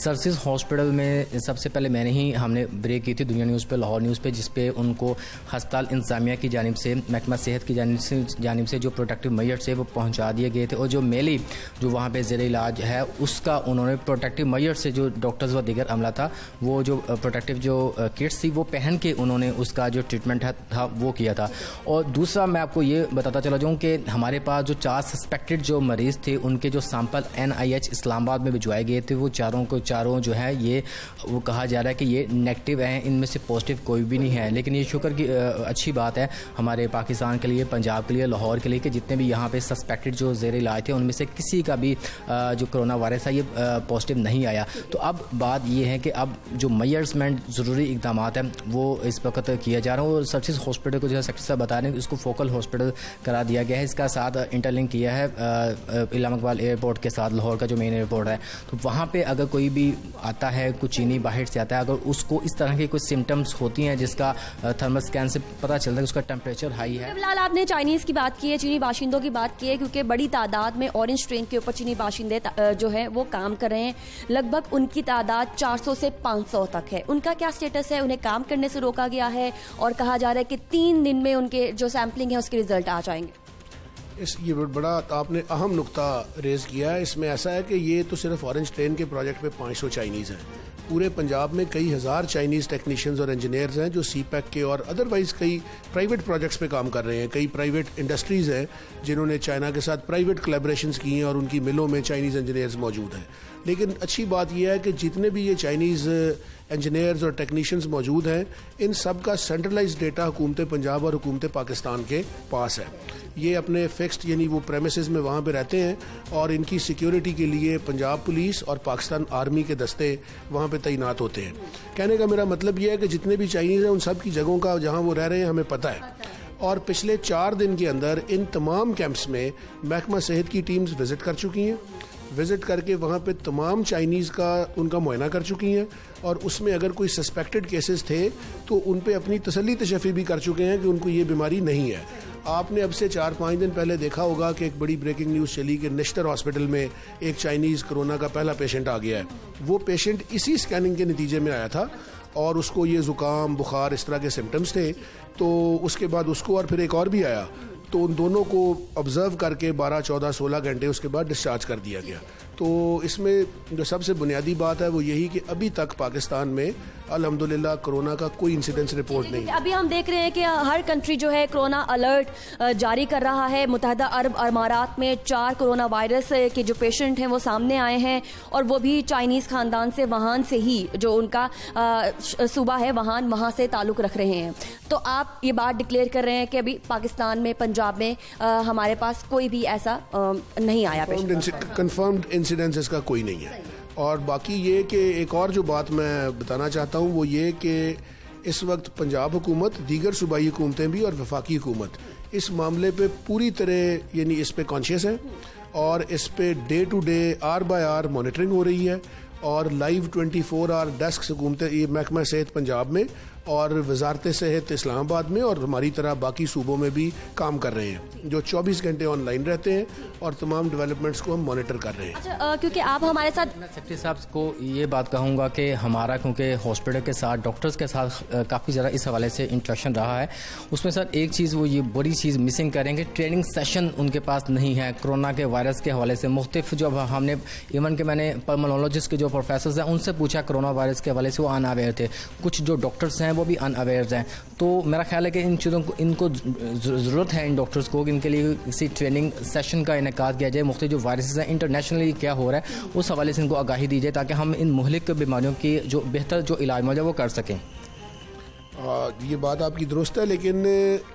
سرسز ہاسپٹل میں سب سے پہلے میں نے ہی ہم نے بریک کی تھی دنیا نیوز پہ، لاہور نیوز پہ، جس پہ ان کو ہسپتال انتظامیہ کی جانب سے، محکمہ صحت کی جانب سے جانب سے جو پروٹیکٹیو میئرس ہے وہ پہنچا دیے گئے تھے۔ اور جو میلی، جو وہاں پہ زیر علاج ہے، اس کا انہوں نے پروٹیکٹیو میئر سے جو ڈاکٹرز و دیگر عملہ تھا، وہ جو پروٹیکٹیو جو کٹس تھی، وہ پہن کے انہوں نے اس کا جو ٹریٹمنٹ تھا، وہ کیا تھا۔ اور دوسرا میں آپ کو یہ بتاتا چلا جاؤں کہ ہمارے پاس جو چار سسپیکٹڈ جو مریض تھے، ان کے جو sample N I H Islamabad میں بھجوائے گئے تھے، وہ چاروں کو، چاروں جو ہے یہ وہ کہا جا رہا ہے کہ یہ نیگیٹو ہیں، ان میں سے پازیٹیو کوئی بھی نہیں ہے۔ لیکن یہ شکر کی اچھی بات ہے ہمارے پاکستان کے لیے، پنجاب کے لیے، لاہور کے لیے کہ جتنے بھی یہاں پہ سسپیکٹڈ جو زیر علاج تھے، ان میں سے کسی کا بھی جو کرونا وائرس ہے، یہ پازیٹیو نہیں آیا۔ تو اب بات یہ ہے کہ اب جو میئرسمنٹ ضروری اقدامات ہیں، وہ اس وقت کیا جا رہا ہے اور سب چیز ہاسپٹل کو جو ہے سیکٹر صاحب بتا رہے ہیں، اس کو فوکل ہاسپٹل کرا دیا گیا ہے۔ اس کا ساتھ انٹر لنک کیا ہے علام اقبال ایئرپورٹ کے ساتھ لاہور کا جو مین ایئرپورٹ ہے۔ تو وہاں پہ اگر کوئی بھی آتا ہے کچھ چینی باہر سے آتا ہے، اگر اس کو اس طرح کی کچھ سمٹمس ہوتی ہیں جس کا تھرمل اسکین سے پتہ چلتا ہے اس کا ٹیمپریچر ہائی ہے۔ فی الحال آپ نے چائنیز کی بات کی ہے، چینی باشندوں کی بات کی ہے، کیونکہ بڑی تعداد میں اورنج ٹرین کے اوپر چینی باشندے جو ہے وہ کام کر رہے ہیں۔ لگ بھگ ان کی تعداد چار سو سے پانچ سو تک ہے۔ ان کا کیا اسٹیٹس ہے؟ انہیں کام کرنے سے روکا گیا ہے اور کہا جا رہا ہے کہ تین دن میں ان کے جو سیمپلنگ ہے اس کے ریزلٹ آ جائیں گے۔ اس یہ بڑا آپ نے اہم نقطہ ریز کیا ہے۔ اس میں ایسا ہے کہ یہ تو صرف اورنج ٹرین کے پروجیکٹ پہ پانچ سو چائنیز ہیں۔ پورے پنجاب میں کئی ہزار چائنیز ٹیکنیشینز اور انجینئرز ہیں جو سی پیک کے اور ادروائز کئی پرائیویٹ پروجیکٹس پہ کام کر رہے ہیں۔ کئی پرائیویٹ انڈسٹریز ہیں جنہوں نے چائنا کے ساتھ پرائیویٹ کلیبریشنز کی ہیں اور ان کی ملوں میں چائنیز انجینئرز موجود ہیں۔ لیکن اچھی بات یہ ہے کہ جتنے بھی یہ چائنیز انجینئرز اور ٹیکنیشینز موجود ہیں، ان سب کا سینٹرلائز ڈیٹا حکومت پنجاب اور حکومت پاکستان کے پاس ہے۔ یہ اپنے فکسڈ یعنی وہ پریمیسز میں وہاں پہ رہتے ہیں اور ان کی سیکیورٹی کے لیے پنجاب پولیس اور پاکستان آرمی کے دستے وہاں پہ تعینات ہوتے ہیں۔ کہنے کا میرا مطلب یہ ہے کہ جتنے بھی چائنیز ہیں، ان سب کی جگہوں کا جہاں وہ رہ رہے ہیں، ہمیں پتہ ہے۔ اور پچھلے چار دن کے اندر ان تمام کیمپس میں محکمہ صحت کی ٹیمز وزٹ کر چکی ہیں۔ وزٹ کر کے وہاں پہ تمام چائنیز کا ان کا معائنہ کر چکی ہیں اور اس میں اگر کوئی سسپیکٹڈ کیسز تھے تو ان پہ اپنی تسلی تشفی بھی کر چکے ہیں کہ ان کو یہ بیماری نہیں ہے۔ آپ نے اب سے چار پانچ دن پہلے دیکھا ہوگا کہ ایک بڑی بریکنگ نیوز چلی کہ نشتر ہاسپٹل میں ایک چائنیز کرونا کا پہلا پیشنٹ آ گیا ہے۔ وہ پیشنٹ اسی اسکیننگ کے نتیجے میں آیا تھا اور اس کو یہ زکام، بخار اس طرح کے سمٹمس تھے۔ تو اس کے بعد اس کو اور پھر ایک اور بھی آیا۔ تو ان دونوں کو آبزرو کر کے بارہ، چودہ، سولہ گھنٹے اس کے بعد ڈسچارج کر دیا گیا۔ تو اس میں جو سب سے بنیادی بات ہے وہ یہی کہ ابھی تک پاکستان میں الحمدللہ کرونا کا کوئی انسیڈنس رپورٹ نہیں ابھی ہم دیکھ رہے ہیں کہ ہر کنٹری جو ہے کرونا الرٹ جاری کر رہا ہے۔ متحدہ عرب امارات میں چار کرونا وائرس کے جو پیشنٹ ہیں وہ سامنے آئے ہیں اور وہ بھی چائنیز خاندان سے وہاں سے ہی جو ان کا صوبہ ہے وہاں وہاں سے تعلق رکھ رہے ہیں۔ تو آپ یہ بات ڈکلیئر کر رہے ہیں کہ ابھی پاکستان میں پنجاب میں ہمارے پاس کوئی بھی ایسا نہیں آیا۔ کنفرمڈ انسیڈنس اس کا کوئی نہیں ہے۔ اور باقی یہ کہ ایک اور جو بات میں بتانا چاہتا ہوں وہ یہ کہ اس وقت پنجاب حکومت، دیگر صوبائی حکومتیں بھی اور وفاقی حکومت اس معاملے پہ پوری طرح یعنی اس پہ کانشیس ہے اور اس پہ day to day hour by hour monitoring ہو رہی ہے اور live twenty four hour desk حکومتیں یہ محکمہ صحت پنجاب میں اور وزارت صحت اسلام آباد میں اور ہماری طرح باقی صوبوں میں بھی کام کر رہے ہیں جو چوبیس گھنٹے آن لائن رہتے ہیں اور تمام ڈیولپمنٹس کو ہم مانیٹر کر رہے ہیں۔ اچھا کیونکہ آپ ہمارے ساتھ میں سیکٹری صاحب کو یہ بات کہوں گا کہ ہمارا کیونکہ ہاسپٹل کے ساتھ ڈاکٹرز کے ساتھ کافی زیادہ اس حوالے سے انٹریکشن رہا ہے۔ اس میں سر ایک چیز وہ یہ بڑی چیز مسنگ کریں گے ٹریننگ سیشن ان کے پاس نہیں ہے۔ کرونا کے وائرس کے حوالے سے مختلف جو ہم نے ایون کہ میں نے پرمنالوجسٹ کے جو پروفیسرز ہیں ان سے پوچھا کرونا وائرس کے حوالے سے وہ ان اویئر تھے۔ کچھ جو ڈاکٹرس ہیں وہ بھی ان اویئر ہیں. تو میرا خیال ہے کہ ان چیزوں کو ان کو ضرورت ہے ان ڈاکٹرز کو ان کے لیے کسی ٹریننگ سیشن کا انعقاد کیا جائے. مختلف جو وائرسز ہیں انٹرنیشنلی کیا ہو رہا ہے، اس حوالے سے ان کو آگاہی دی جائے تاکہ ہم ان مہلک بیماریوں کی جو بہتر جو علاج موجود وہ کر سکیں۔ یہ بات آپ کی درست ہے، لیکن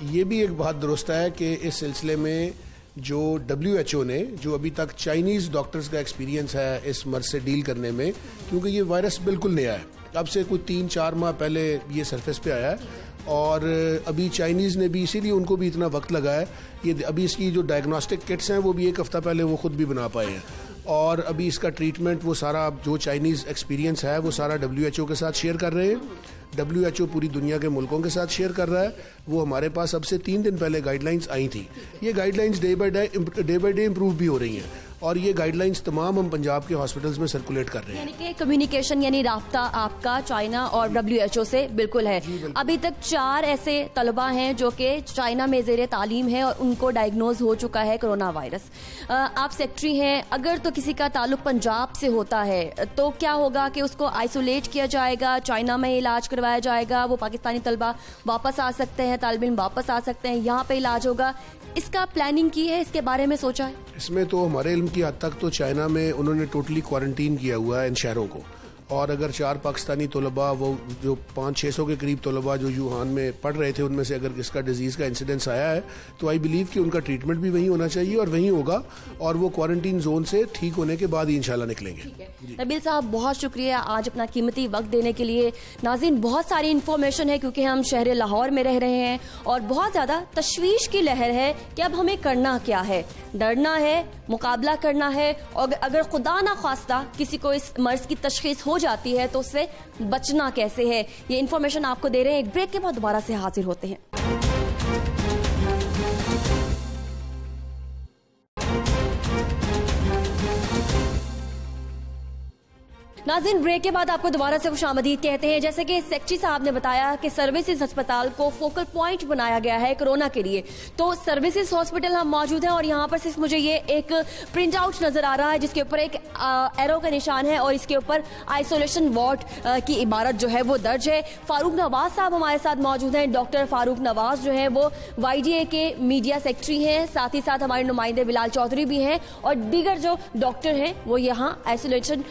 یہ بھی ایک بات درست ہے کہ اس سلسلے میں جو ڈبلیو ایچ او نے، جو ابھی تک چائنیز ڈاکٹرز کا ایکسپیرینس ہے اس مرض سے ڈیل کرنے میں، کیونکہ یہ وائرس بالکل نیا ہے۔ اب سے کوئی تین چار ماہ پہلے یہ سرفیس پہ آیا ہے اور ابھی چائنیز نے بھی اسی لیے ان کو بھی اتنا وقت لگا ہے۔ یہ ابھی اس کی جو ڈائگنوسٹک کٹس ہیں وہ بھی ایک ہفتہ پہلے وہ خود بھی بنا پائے ہیں۔ اور ابھی اس کا ٹریٹمنٹ وہ سارا جو چائنیز ایکسپیرینس ہے وہ سارا ڈبلیو ایچ او کے ساتھ شیئر کر رہے ہیں۔ ڈبلیو ایچ او پوری دنیا کے ملکوں کے ساتھ شیئر کر رہا ہے۔ وہ ہمارے پاس اب سے تین دن پہلے گائیڈ لائنس آئی تھیں۔ یہ guidelines day by day day by day improve بھی ہو رہی ہیں۔ اور یہ گائیڈ لائنس تمام ہم پنجاب کے ہاسپٹلس میں سرکولیٹ کر رہے ہیں۔ یعنی کہ کمیونیکیشن یعنی رابطہ آپ کا چائنا اور ڈبلیو ایچ او سے بالکل ہے۔ ابھی تک چار ایسے طلبہ ہیں جو کہ چائنا میں زیر تعلیم ہے اور ان کو ڈائگنوز ہو چکا ہے کرونا وائرس۔ آپ سیکٹری ہیں اگر تو کسی کا تعلق پنجاب سے ہوتا ہے تو کیا ہوگا کہ اس کو آئسولیٹ کیا جائے گا؟ چائنا میں علاج کروایا جائے گا وہ پاکستانی طلبہ واپس آ سکتے ہیں طالب علم واپس آ سکتے ہیں یہاں پہ علاج ہوگا۔ اس کا پلاننگ کی ہے؟ اس کے بارے میں سوچا ہے؟ اس میں تو ہمارے علم کی حد تک تو چائنا میں انہوں نے ٹوٹلی کوارنٹین کیا ہوا ہے ان شہروں کو۔ اور اگر چار پاکستانی طلباء وہ جو پانچ چھ سو کے قریب طلباء جو یوہان میں پڑھ رہے تھے ان میں سے اگر کس کا ڈیزیز کا انسیڈنس آیا ہے تو آئی بلیو کہ ان کا ٹریٹمنٹ بھی وہیں ہونا چاہیے اور وہیں ہوگا اور وہ کوارنٹین زون سے ٹھیک ہونے کے بعد ہی انشاءاللہ نکلیں گے۔ نبیل صاحب بہت شکریہ آج اپنا قیمتی وقت دینے کے لیے۔ ناظرین بہت ساری انفارمیشن ہے کیونکہ ہم شہر لاہور میں رہ رہے ہیں اور بہت زیادہ تشویش کی لہر ہے کہ اب ہمیں کرنا کیا ہے۔ ڈرنا ہے مقابلہ کرنا ہے اور اگر خدا نہ خواستہ کسی کو اس مرض کی تشخیص ہو جاتی ہے تو اس سے بچنا کیسے ہے؟ یہ انفارمیشن آپ کو دے رہے ہیں۔ ایک بریک کے بعد دوبارہ سے حاضر ہوتے ہیں۔ ناظرین بریک کے بعد آپ کو دوبارہ سے خوش آمدید کہتے ہیں۔ جیسے کہ سیکٹری صاحب نے بتایا کہ سروسز ہسپتال کو فوکل پوائنٹ بنایا گیا ہے کرونا کے لیے۔ تو سروسز ہاسپٹل ہم موجود ہیں اور یہاں پر صرف مجھے یہ ایک پرنٹ آؤٹ نظر آ رہا ہے، جس کے اوپر ایک ایرو کا نشان ہے اور اس کے اوپر آئسولیشن وارڈ کی عبارت جو ہے وہ درج ہے۔ فاروق نواز صاحب ہمارے ساتھ موجود ہیں۔ ڈاکٹر فاروق نواز جو ہے وہ وائی ڈی اے کے میڈیا سیکٹری ہیں۔ ساتھ ہی ساتھ ہمارے نمائندے بلال چودھری بھی ہیں اور دیگر جو ڈاکٹر ہیں وہ یہاں آئسولیشن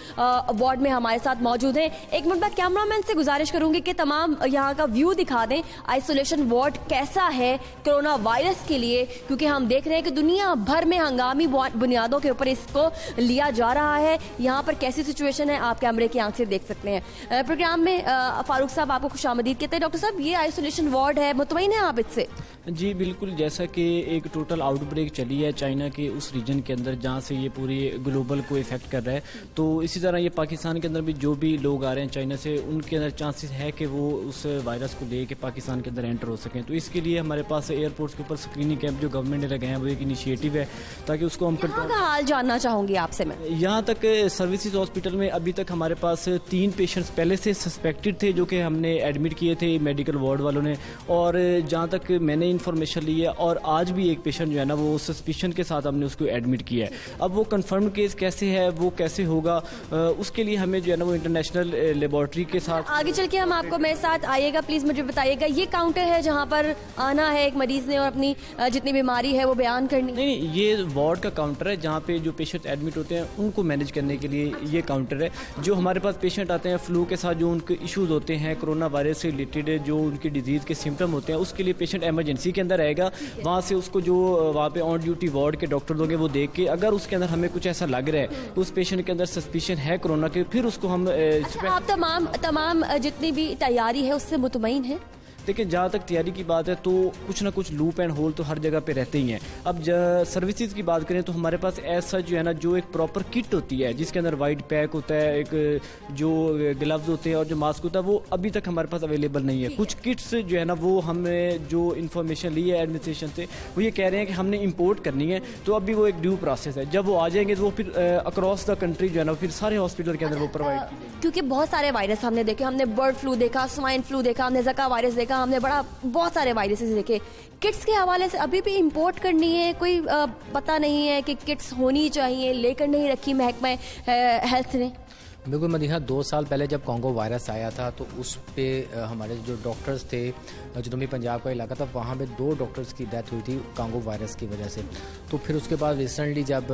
وارڈ میں میں ہمارے ساتھ موجود ہیں۔ ایک منٹ بعد کیمرہ مین سے گزارش کروں گی کہ تمام یہاں کا ویو دکھا دیں۔ آئسولیشن وارڈ کیسا ہے کرونا وائرس کے لیے؟ کیونکہ ہم دیکھ رہے ہیں کہ دنیا بھر میں ہنگامی بنیادوں کے اوپر اس کو لیا جا رہا ہے۔ یہاں پر کیسی سچویشن ہے آپ کیمرے کی آنکھ سے دیکھ سکتے ہیں۔ پروگرام میں فاروق صاحب آپ کو خوش آمدید کہتے ہیں۔ ڈاکٹر صاحب، یہ آئسولیشن وارڈ ہے۔ مطمئن ہے آپ اس سے؟ جی بالکل۔ جیسا کہ ایک ٹوٹل آؤٹ بریک چلی ہے چائنا کے اس ریجن کے اندر، جہاں سے یہ پوری گلوبل کو افیکٹ کر رہا ہے۔ تو اسی طرح یہ پاکستان پاکستان کے اندر بھی جو بھی لوگ آ رہے ہیں چائنا سے ان کے اندر چانسز ہے کہ وہ اس وائرس کو لے کے پاکستان کے اندر انٹر ہو سکیں۔ تو اس کے لیے ہمارے پاس ایئرپورٹس کے اوپر اسکریننگ کیمپ جو گورنمنٹ نے لگائے ہیں وہ ایک انیشیٹو ہے تاکہ اس کو ہم کا حال جاننا چاہوں گی آپ سے میں؟ یہاں تک سروسز ہاسپٹل میں ابھی تک ہمارے پاس تین پیشنٹس پہلے سے سسپیکٹڈ تھے جو کہ ہم نے ایڈمٹ کیے تھے میڈیکل وارڈ والوں نے۔ اور جہاں تک میں نے انفارمیشن لی ہے اور آج بھی ایک پیشنٹ جو ہے نا وہ سسپیشن کے ساتھ ہم نے اس کو ایڈمٹ کیا ہے۔ اب وہ کنفرم کیس کیسے ہے وہ کیسے ہوگا اس کے لیے ہمیں جو ہے نا وہ انٹرنیشنل لیبورٹری کے ساتھ آگے چل کے ہم آپ کو میرے ساتھ آئیے گا پلیز مجھے بتائیے گا یہ کاؤنٹر ہے جہاں پر آنا ہے ایک مریض نے اور اپنی جتنی بیماری ہے وہ بیان کرنی نہیں یہ وارڈ کا کاؤنٹر ہے جہاں پہ جو پیشنٹ ایڈمٹ ہوتے ہیں ان کو مینج کرنے کے لیے یہ کاؤنٹر ہے۔ جو ہمارے پاس پیشنٹ آتے ہیں فلو کے ساتھ جو ان کے ایشوز ہوتے ہیں کرونا وائرس سے ریلیٹڈ جو ان کی ڈیزیز کے سمٹم ہوتے ہیں اس کے لیے پیشنٹ ایمرجنسی کے اندر رہے گا۔ وہاں سے اس کو جو وہاں پہ آن ڈیوٹی وارڈ کے ڈاکٹر دوں گے وہ دیکھ کے اگر اس کے اندر ہمیں کچھ ایسا لگ رہا ہے اس پیشنٹ کے اندر سسپیشن ہے کرونا کے پھر اس کو ہم اچھا، آپ تمام تمام، جتنی بھی تیاری ہے، اس سے مطمئن ہے دیکھیں جہاں تک تیاری کی بات ہے تو کچھ نہ کچھ لوپ اینڈ ہول تو ہر جگہ پہ رہتے ہی ہیں۔ اب سروسز کی بات کریں تو ہمارے پاس ایسا جو ہے نا جو ایک پراپر کٹ ہوتی ہے جس کے اندر وائٹ پیک ہوتا ہے ایک جو گلوز ہوتے ہیں اور جو ماسک ہوتا ہے وہ ابھی تک ہمارے پاس اویلیبل نہیں ہے۔ کچھ کٹس جو ہے نا وہ ہم نے جو انفارمیشن لی ہے ایڈمنسٹریشن سے وہ یہ کہہ رہے ہیں کہ ہم نے امپورٹ کرنی ہے۔ تو ابھی وہ ایک ڈیو پروسیس ہے۔ جب وہ آ جائیں گے تو وہ پھر اکراس دا کنٹری جو ہے نا پھر سارے ہاسپٹل کے اندر وہ پرووائڈ کیونکہ بہت سارے وائرس ہم نے دیکھے ہم نے برڈ فلو دیکھا سوائن فلو دیکھا ہم نے زکا وائرس دیکھا ہم نے بڑا بہت سارے وائرسز دیکھے کٹس کے حوالے سے ابھی بھی امپورٹ کرنی ہے، کوئی پتہ نہیں ہے کہ کٹس ہونی چاہیے، لے کر نہیں رکھی محکمہ ہیلتھ نے۔ بالکل مدیحہ دو سال پہلے جب کانگو وائرس آیا تھا، تو اس پہ ہمارے جو ڈاکٹرز تھے جنوبی پنجاب کا علاقہ تھا، وہاں پہ دو ڈاکٹرز کی ڈیتھ ہوئی تھی کانگو وائرس کی وجہ سے۔ تو پھر اس کے بعد ریسنٹلی جب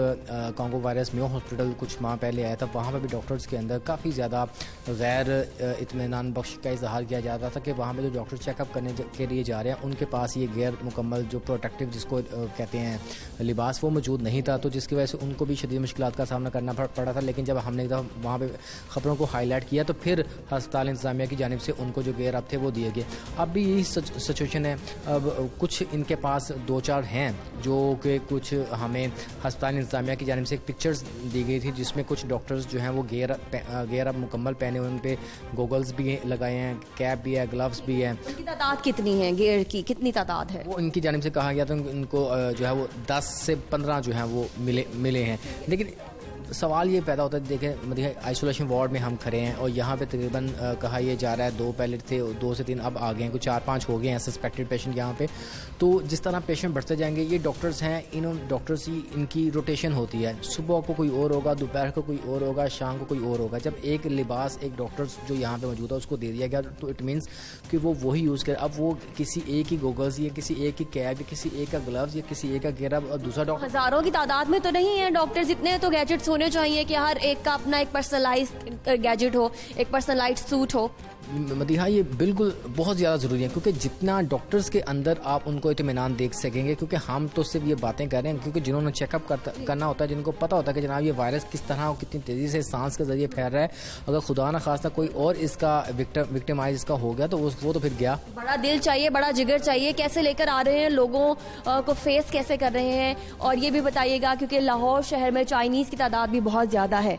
کانگو وائرس میو ہاسپٹل کچھ ماہ پہلے آیا تھا، وہاں پہ بھی ڈاکٹرز کے اندر کافی زیادہ غیر اطمینان بخش کا اظہار کیا جاتا تھا کہ وہاں پہ جو ڈاکٹر چیک اپ کرنے کے لیے جا رہے ہیں، ان کے پاس یہ غیر مکمل جو پروٹیکٹیو جس کو کہتے ہیں، لباس وہ موجود نہیں تھا۔ تو جس کی وجہ سے ان کو بھی شدید مشکلات کا سامنا کرنا پڑا تھا، لیکن جب ہم نے وہاں پہ خبروں کو ہائی لائٹ کیا تو پھر ہسپتال انتظامیہ کی جانب سے ان کو جو غیر اب تھے وہ دیے گئے۔ اب بھی یہی سچویشن ہے۔ اب کچھ ان کے پاس دو چار ہیں جو کہ کچھ ہمیں ہسپتال انتظامیہ کی جانب سے ایک پکچرز دی گئی تھی جس میں کچھ ڈاکٹرز جو ہیں وہ گیئر گیئر مکمل پہنے ہوئے ان پہ گوگلز بھی لگائے ہیں کیپ بھی ہے گلوز بھی ہے۔ ان کی تعداد کتنی ہے؟ گیئر کی کتنی تعداد ہے؟ وہ ان کی جانب سے کہا گیا تھا ان کو جو ہے وہ دس سے پندرہ جو ہیں وہ ملے ملے ہیں۔ لیکن سوال یہ پیدا ہوتا ہے، دیکھیں مطلب آئسولیشن وارڈ میں ہم کھڑے ہیں اور یہاں پہ تقریباً کہا یہ جا رہا ہے، دو پہلے تھے، دو سے تین اب آ گئے ہیں، کچھ چار پانچ ہو گئے ہیں سسپیکٹڈ پیشنٹ یہاں پہ۔ تو جس طرح پیشنٹ بڑھتے جائیں گے، یہ ڈاکٹرز ہیں، انہوں ڈاکٹرز کی ان کی روٹیشن ہوتی ہے۔ صبح کو کوئی اور ہوگا، دوپہر کو کوئی اور ہوگا، شام کو کوئی اور ہوگا۔ جب ایک لباس، ایک ڈاکٹر جو یہاں پہ موجود ہے، اس کو دے دیا گیا، تو اٹ مینس کہ وہ وہی یوز کرے۔ اب وہ کسی ایک ہی گوگلز یا کسی ایک ہی کیب یا کسی ایک کا گلوز یا کسی ایک کا گیرا اور دوسرا ڈاکٹر ہزاروں کی تعداد میں تو نہیں ہے ڈاکٹرز اتنے تو گیجٹس ہونے چاہیے کہ ہر ایک کا اپنا ایک پرسنلائز گیجٹ ہو ایک پرسنلائز سوٹ ہو۔ مدیحہ یہ بالکل بہت زیادہ ضروری ہے کیونکہ جتنا ڈاکٹرز کے اندر آپ ان کو اطمینان دیکھ سکیں گے کیونکہ ہم تو صرف یہ باتیں کر رہے ہیں کیونکہ جنہوں نے چیک اپ کرنا ہوتا ہے جن کو پتا ہوتا ہے کہ جناب یہ وائرس کس طرح اور کتنی تیزی سے سانس کے ذریعے پھیل رہا ہے۔ اگر خدا نہ خاصہ کوئی اور اس کا وکٹمائز اس کا ہو گیا تو وہ تو پھر گیا۔ بڑا دل چاہیے بڑا جگر چاہیے کیسے لے کر آ رہے ہیں لوگوں کو فیس کیسے کر رہے ہیں؟ اور یہ بھی بتائیے گا کیونکہ لاہور شہر میں چائنیز کی تعداد بھی بہت زیادہ ہے۔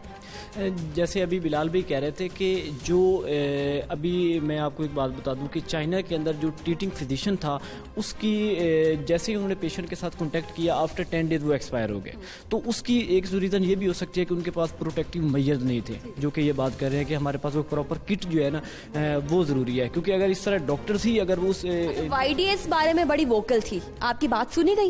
جیسے ابھی بلال بھی کہہ رہے تھے کہ جو ابھی میں آپ کو ایک بات بتا دوں کہ چائنا کے اندر جو ٹریٹنگ فزیشن تھا اس کی جیسے ہی انہوں نے پیشنٹ کے ساتھ کانٹیکٹ کیا آفٹر ٹین ڈیز وہ ایکسپائر ہو گئے۔ تو اس کی ایک ریزن یہ بھی ہو سکتی ہے کہ ان کے پاس پروٹیکٹیو میئر نہیں تھے جو کہ یہ بات کر رہے ہیں کہ ہمارے پاس وہ پراپر کٹ جو ہے نا وہ ضروری ہے۔ کیونکہ اگر اس طرح ڈاکٹرس ہی اگر اس وائی ڈی ایس بارے میں بڑی ووکل تھی۔ آپ کی بات سنی گئی؟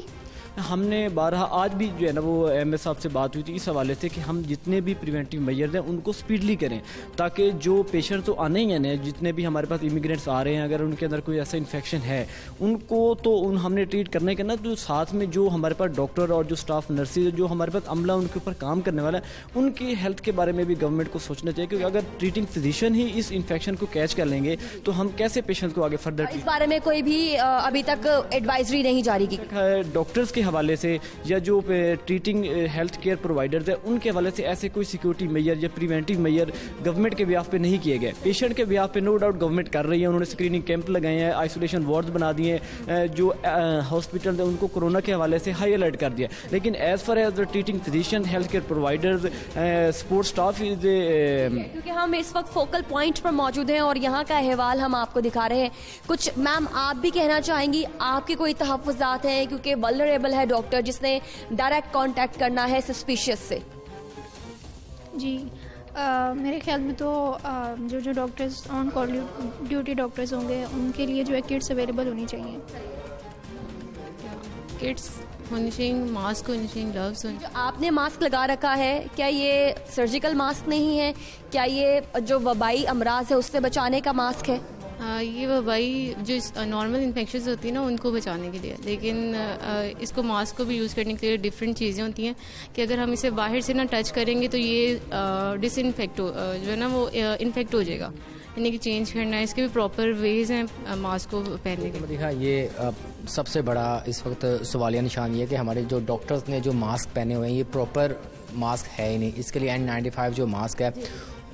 ہم نے بارہ آج بھی جو ہے نا وہ ایم ایس صاحب سے بات ہوئی تھی اس حوالے سے کہ ہم جتنے بھی پریونٹیو میئرز ہیں ان کو سپیڈلی کریں تاکہ جو پیشنٹ تو آنے ہی ہیں جتنے بھی ہمارے پاس امیگرینٹس آ رہے ہیں اگر ان کے اندر کوئی ایسا انفیکشن ہے ان کو تو ان ہم نے ٹریٹ کرنے کے نا جو ساتھ میں جو ہمارے پاس ڈاکٹر اور جو اسٹاف نرسز جو ہمارے پاس عملہ ان کے اوپر کام کرنے والا ہے ان کی ہیلتھ کے بارے میں بھی گورنمنٹ کو سوچنا چاہیے کیونکہ اگر ٹریٹنگ فزیشین ہی اس انفیکشن کو کیچ کر لیں گے تو ہم کیسے پیشنٹ کو آگے فردر اس بارے میں کوئی بھی ابھی تک ایڈوائزری نہیں جاری کی۔ ڈاکٹرز کے حوالے سے یا جو ٹریٹنگ ہیلتھ کیئر پرووائڈرز ہیں، ان کے حوالے سے ایسے کوئی سیکیورٹی میئر یا پریونٹیو میئر گورنمنٹ کے بیاف پہ نہیں کیے گئے۔ پیشنٹ کے بیاف پہ نو ڈاؤٹ گورنمنٹ کر رہی ہے، انہوں نے اسکریننگ کیمپ لگائے ہیں آئسولیشن وارڈز بنا دیے ہیں جو ہاسپٹل ہیں، ان کو کرونا کے حوالے سے ہائی الرٹ کر دیا۔ لیکن as far as the treating physician health care providers support staff کیونکہ ہم اس وقت فوکل پوائنٹ پر موجود ہیں اور یہاں کا احوال ہم آپ کو دکھا رہے ہیں۔ کچھ میم آپ بھی کہنا چاہیں گی، آپ کے کوئی تحفظات ہیں؟ کیونکہ ولریبل ہے ڈاکٹر جس نے ڈائریکٹ کانٹیکٹ کرنا ہے سسپیشیس سے۔ جی میرے خیال میں تو جو جو doctors on call duty doctors ہوں گے ان کے لیے جو ہے کٹس اویلیبل ہونی چاہیے۔ کٹس ہونی چاہیے ماسک ہونی چاہیے گلوز ہونی جو آپ نے ماسک لگا رکھا ہے کیا یہ سرجیکل ماسک نہیں ہے؟ کیا یہ جو وبائی امراض ہے اس سے بچانے کا ماسک ہے؟ یہ وبائی جو نارمل انفیکشنز ہوتی ہیں نا، ان کو بچانے کے لیے۔ لیکن اس کو ماسک کو بھی یوز کرنے کے لیے ڈفرینٹ چیزیں ہوتی ہیں کہ اگر ہم اسے باہر سے نہ ٹچ کریں گے تو یہ ڈس انفیکٹ جو ہے نا وہ انفیکٹ ہو جائے گا۔ یعنی کہ چینج کرنا ہے اس کے بھی پراپر ویز ہیں ماسک کو پہننے کے دیکھا یہ سب سے بڑا اس وقت سوالیہ نشان یہ ہے کہ ہمارے جو ڈاکٹرز نے جو ماسک پہنے ہوئے ہیں، یہ پراپر ماسک ہے ہی نہیں۔ اس کے لیے این نائنٹی فائیو جو ماسک ہے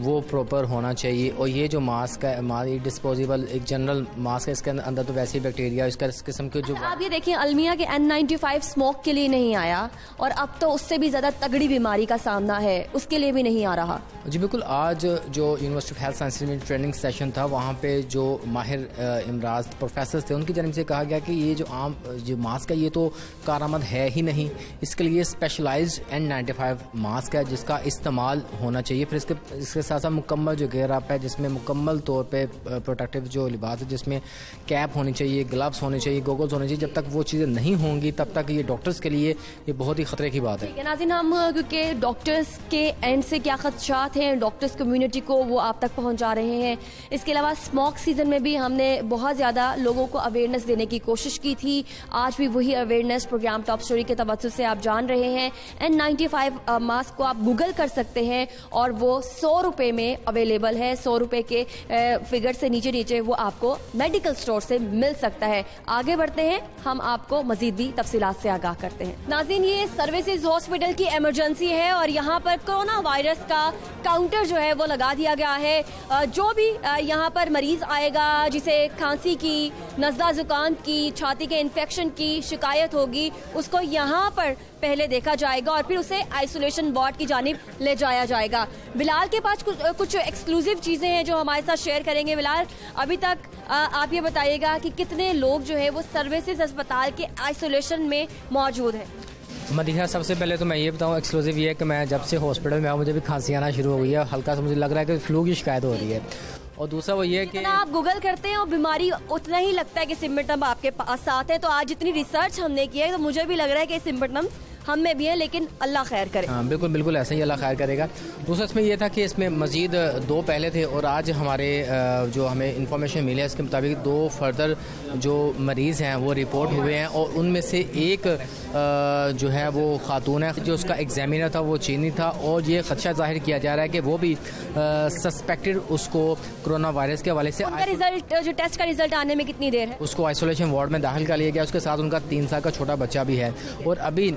وہ پراپر ہونا چاہیے اور یہ جو ماسک ہے ڈسپوزیبل ایک جنرل ماسک ہے اس کے اندر تو ویسے بیکٹیریا اس کا اس قسم کے جو آپ یہ دیکھیں المیہ کے این نائنٹی فائیو اسموک کے لیے نہیں آیا اور اب تو اس سے بھی زیادہ تگڑی بیماری کا سامنا ہے اس کے لیے بھی نہیں آ رہا۔ جی بالکل آج جو یونیورسٹی آف ہیلتھ سائنس میں ٹریننگ سیشن تھا وہاں پہ جو ماہر امراض پروفیسر تھے ان کی جانب سے کہا گیا کہ یہ جو عام جو ماسک ہے یہ تو کارآمد ہے ہی نہیں۔ اس کے لیے specialized N ninety five mask ہے جس کا استعمال ہونا چاہیے۔ پھر اس کے اس کے ساتھ ساتھ مکمل جو گیئر اپ ہے، جس میں مکمل طور پہ پروٹیکٹیو جو لباس ہے، جس میں کیپ ہونی چاہیے، گلوز ہونے چاہیے، گوگلز ہونے چاہیے، جب تک وہ چیزیں نہیں ہوں گی، تب تک یہ ڈاکٹرز کے لیے یہ بہت ہی خطرے کی بات ہے۔ ناظرین، ہم کیونکہ ڈاکٹرز کے اینڈ سے کیا خدشات ہیں، ڈاکٹرز کمیونٹی کو وہ آپ تک پہنچا رہے ہیں۔ اس کے علاوہ اسموک سیزن میں بھی ہم نے بہت زیادہ لوگوں کو اویئرنیس دینے کی کوشش کی تھی۔ آج بھی وہی اویئرنیس پروگرام ٹاپ سٹوری کے توسط سے آپ جان رہے ہیں۔ این نائنٹی فائیو ماسک کو آپ گوگل کر سکتے ہیں اور وہ سو روپے میں اویلیبل ہے، سو روپے کے فگر سے نیچے نیچے وہ آپ کو میڈیکل سٹور سے مل سکتا ہے۔ آگے بڑھتے ہیں، ہم آپ کو مزید بھی تفصیلات سے آگاہ کرتے ہیں۔ ناظرین، یہ سروسز ہاسپٹل کی ایمرجنسی ہے اور یہاں پر کرونا وائرس کا کاؤنٹر جو ہے وہ لگا دیا گیا ہے۔ جو بھی یہاں پر مریض آئے گا، جسے کھانسی کی، نزلہ زکام کی، چھاتی کے انفیکشن کی شکایت ہوگی، اس کو یہاں پر پہلے دیکھا جائے گا اور پھر اسے آئسولیشن وارڈ کی جانب لے جایا جائے گا۔ بلال کے پاس کچھ ایکسکلوزیو چیزیں ہیں جو ہمارے ساتھ شیئر کریں گے۔ بلال ابھی تک آپ یہ بتائیے گا کہ کتنے لوگ جو ہے وہ سروسز اسپتال کے آئسولیشن میں موجود ہیں؟ مدیحہ سب سے پہلے تو میں یہ بتاؤں ایکسکلوزیو یہ ہے کہ میں جب سے ہاسپٹل میں آؤں مجھے بھی کھانسی آنا شروع ہو گئی ہے ہلکا سا مجھے لگ رہا ہے کہ فلو کی شکایت ہو رہی ہے۔ اور دوسرا وہ یہ کہ آپ گوگل کرتے ہیں اور بیماری اتنا ہی لگتا ہے کہ سمٹم آپ کے پاس ساتھ ہے تو آج اتنی ریسرچ ہم نے کی ہے تو مجھے بھی لگ رہا ہے کہ سمٹم ہم میں بھی ہیں لیکن اللہ خیر کرے۔ ہاں بالکل بالکل ایسا ہی اللہ خیر کرے گا۔ دوسرا اس میں یہ تھا کہ اس میں مزید دو پہلے تھے اور آج ہمارے جو ہمیں انفارمیشن ملی ہے اس کے مطابق دو فردر جو مریض ہیں وہ رپورٹ ہوئے ہیں اور ان میں سے ایک جو ہے وہ خاتون ہے جو اس کا ایگزامینر تھا وہ چینی تھا اور یہ خدشہ ظاہر کیا جا رہا ہے کہ وہ بھی سسپیکٹڈ اس کو کرونا وائرس کے حوالے سے جو ٹیسٹ کا ریزلٹ آنے میں کتنی دیر ہے؟ اس کو آئسولیشن وارڈ میں داخل کر لیا گیا اس کے ساتھ ان کا تین سال کا چھوٹا بچہ بھی ہے۔ اور ابھی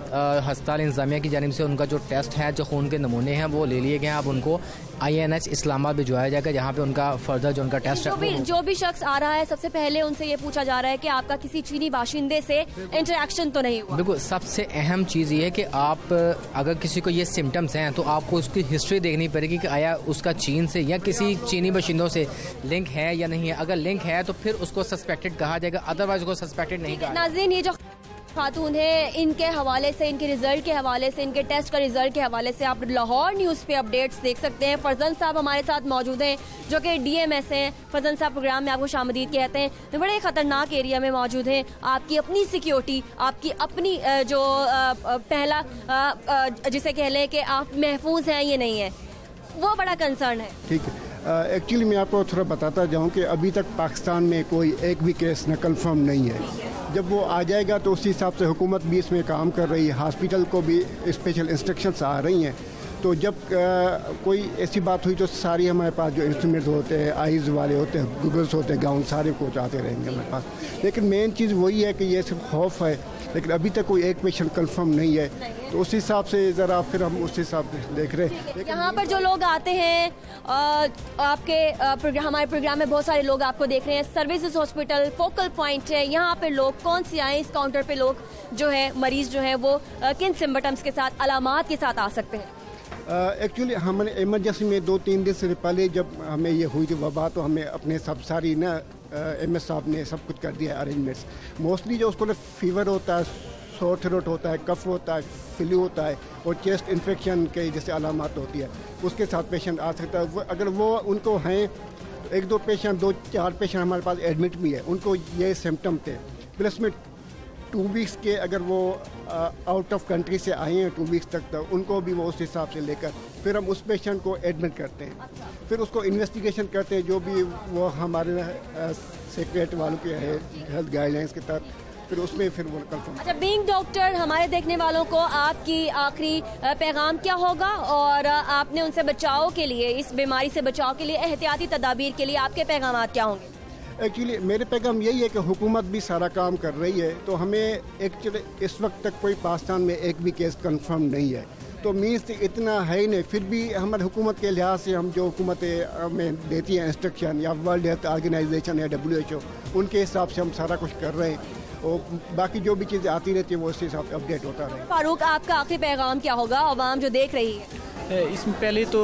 ہسپتال انتظامیہ کی جانب سے ان کا جو ٹیسٹ ہے جو خون کے نمونے ہیں وہ لے لیے گئے ہیں۔ اب ان کو آئی این ایچ اسلام آباد بھجوایا جائے گا جہاں پہ ان کا فردر جو ان کا ٹیسٹ ہے جو بھی شخص آ رہا ہے سب سے پہلے ان سے یہ پوچھا جا رہا ہے کہ آپ کا کسی چینی باشندے سے انٹریکشن تو نہیں ہوا۔ بالکل۔ سب سے اہم چیز یہ ہے کہ آپ اگر کسی کو یہ سمٹمس ہیں تو آپ کو اس کی ہسٹری دیکھنی پڑے گی کہ آیا اس کا چین سے یا کسی چینی باشندوں سے لنک ہے یا نہیں ہے۔ اگر لنک ہے تو پھر اس کو سسپیکٹڈ کہا جائے گا ادروائز اس کو سسپیکٹڈ نہیں کہا ناظرین یہ جو خاتون ہے ان کے حوالے سے، ان کے ریزلٹ کے حوالے سے، ان کے ٹیسٹ کا ریزلٹ کے حوالے سے آپ لاہور نیوز پہ اپڈیٹس دیکھ سکتے ہیں۔ فرزن صاحب ہمارے ساتھ موجود ہیں، جو کہ ڈی ایم ایس ہیں۔ فرزن صاحب پروگرام میں آپ کو شامدید کہتے ہیں۔ بڑے خطرناک ایریا میں موجود ہیں۔ آپ کی اپنی سیکیورٹی آپ کی اپنی جو پہلا جسے کہہ لیں کہ آپ محفوظ ہیں یہ نہیں ہے وہ بڑا کنسرن ہے۔ ٹھیک ہے۔ ایکچولی میں آپ کو تھوڑا بتاتا جاؤں کہ ابھی تک پاکستان میں کوئی ایک بھی کیس نہ کنفرم نہیں ہے۔ جب وہ آ جائے گا تو اسی حساب سے حکومت بھی اس میں کام کر رہی ہے۔ ہاسپٹل کو بھی اسپیشل انسٹرکشنس آ رہی ہیں۔ تو جب کوئی ایسی بات ہوئی تو ساری ہمارے پاس جو انسٹرومنٹ ہوتے ہیں آئیز والے ہوتے ہیں گوگلس ہوتے ہیں گاؤن سارے کوچ آتے رہیں گے ہمارے پاس۔ لیکن مین چیز وہی ہے کہ یہ صرف خوف ہے، لیکن ابھی تک کوئی ایک پیشنٹ کنفرم نہیں ہے۔ تو اس حساب سے ذرا پھر ہم اس حساب سے دیکھ رہے ہیں۔ یہاں پر جو لوگ آتے ہیں آپ کے ہمارے پروگرام میں بہت سارے لوگ آپ کو دیکھ رہے ہیں۔ سروسز ہاسپٹل فوکل پوائنٹ ہے۔ یہاں پہ لوگ، کون سی آئیں، اس کاؤنٹر پہ لوگ جو ہے مریض جو ہے وہ کن سمبٹمس کے ساتھ، علامات کے ساتھ آ سکتے ہیں۔ ایکچولی ہم نے ایمرجنسی میں دو تین دن سے پہلے جب ہمیں یہ ہوئی تھی وبا، تو ہمیں اپنے سب ساری نا ایم ایس صاحب نے سب کچھ کر دیا ارینجمنٹس موسٹلی جو اس کو فیور ہوتا ہے سور تھروٹ ہوتا ہے کف ہوتا ہے فلو ہوتا ہے اور چیسٹ انفیکشن کے جیسے علامات ہوتی ہے، اس کے ساتھ پیشنٹ آ سکتا ہے۔ اگر وہ ان کو ہیں، ایک دو پیشنٹ دو چار پیشنٹ ہمارے پاس ایڈمٹ بھی ہے، ان کو یہ سمٹم تھے۔ پلس میں ٹو ویکس کے اگر وہ آؤٹ آف کنٹری سے آئے ہیں ٹو ویکس تک ان کو بھی وہ اس حساب سے لے کر پھر ہم اس پیشنٹ کو ایڈمٹ کرتے ہیں۔ پھر اس کو انویسٹیگیشن کرتے ہیں جو بھی وہ ہمارے سیکریٹ والوں کے ہے ہیلتھ گائیڈ لائنس کے تحت پھر اس میں پھر وہ کنفرم اچھا بینگ ڈاکٹر ہمارے دیکھنے والوں کو آپ کی آخری پیغام کیا ہوگا؟ اور آپ نے ان سے بچاؤ کے لیے اس بیماری سے بچاؤ کے لیے احتیاطی تدابیر کے لیے آپ کے پیغامات کیا ہوں گے؟ ایکچولی میرے پیغام یہی ہے کہ حکومت بھی سارا کام کر رہی ہے، تو ہمیں ایکچولی اس وقت تک کوئی پاکستان میں ایک بھی کیس کنفرم نہیں ہے۔ تو مینس اتنا ہے ہی نہیں، پھر بھی ہمارے حکومت کے لحاظ سے ہم جو حکومت ہمیں دیتی ہیں انسٹرکشن یا ورلڈ ہیلتھ آرگنائزیشن یا ڈبلیو ایچ او ان کے حساب سے ہم سارا کچھ کر رہے ہیں۔ اور باقی جو بھی چیزیں آتی رہتی ہیں، وہ اس حساب سے اپڈیٹ ہوتا رہے۔ فاروق، آپ کا آخری پیغام کیا ہوگا؟ عوام جو دیکھ رہی ہے۔ اس میں پہلے تو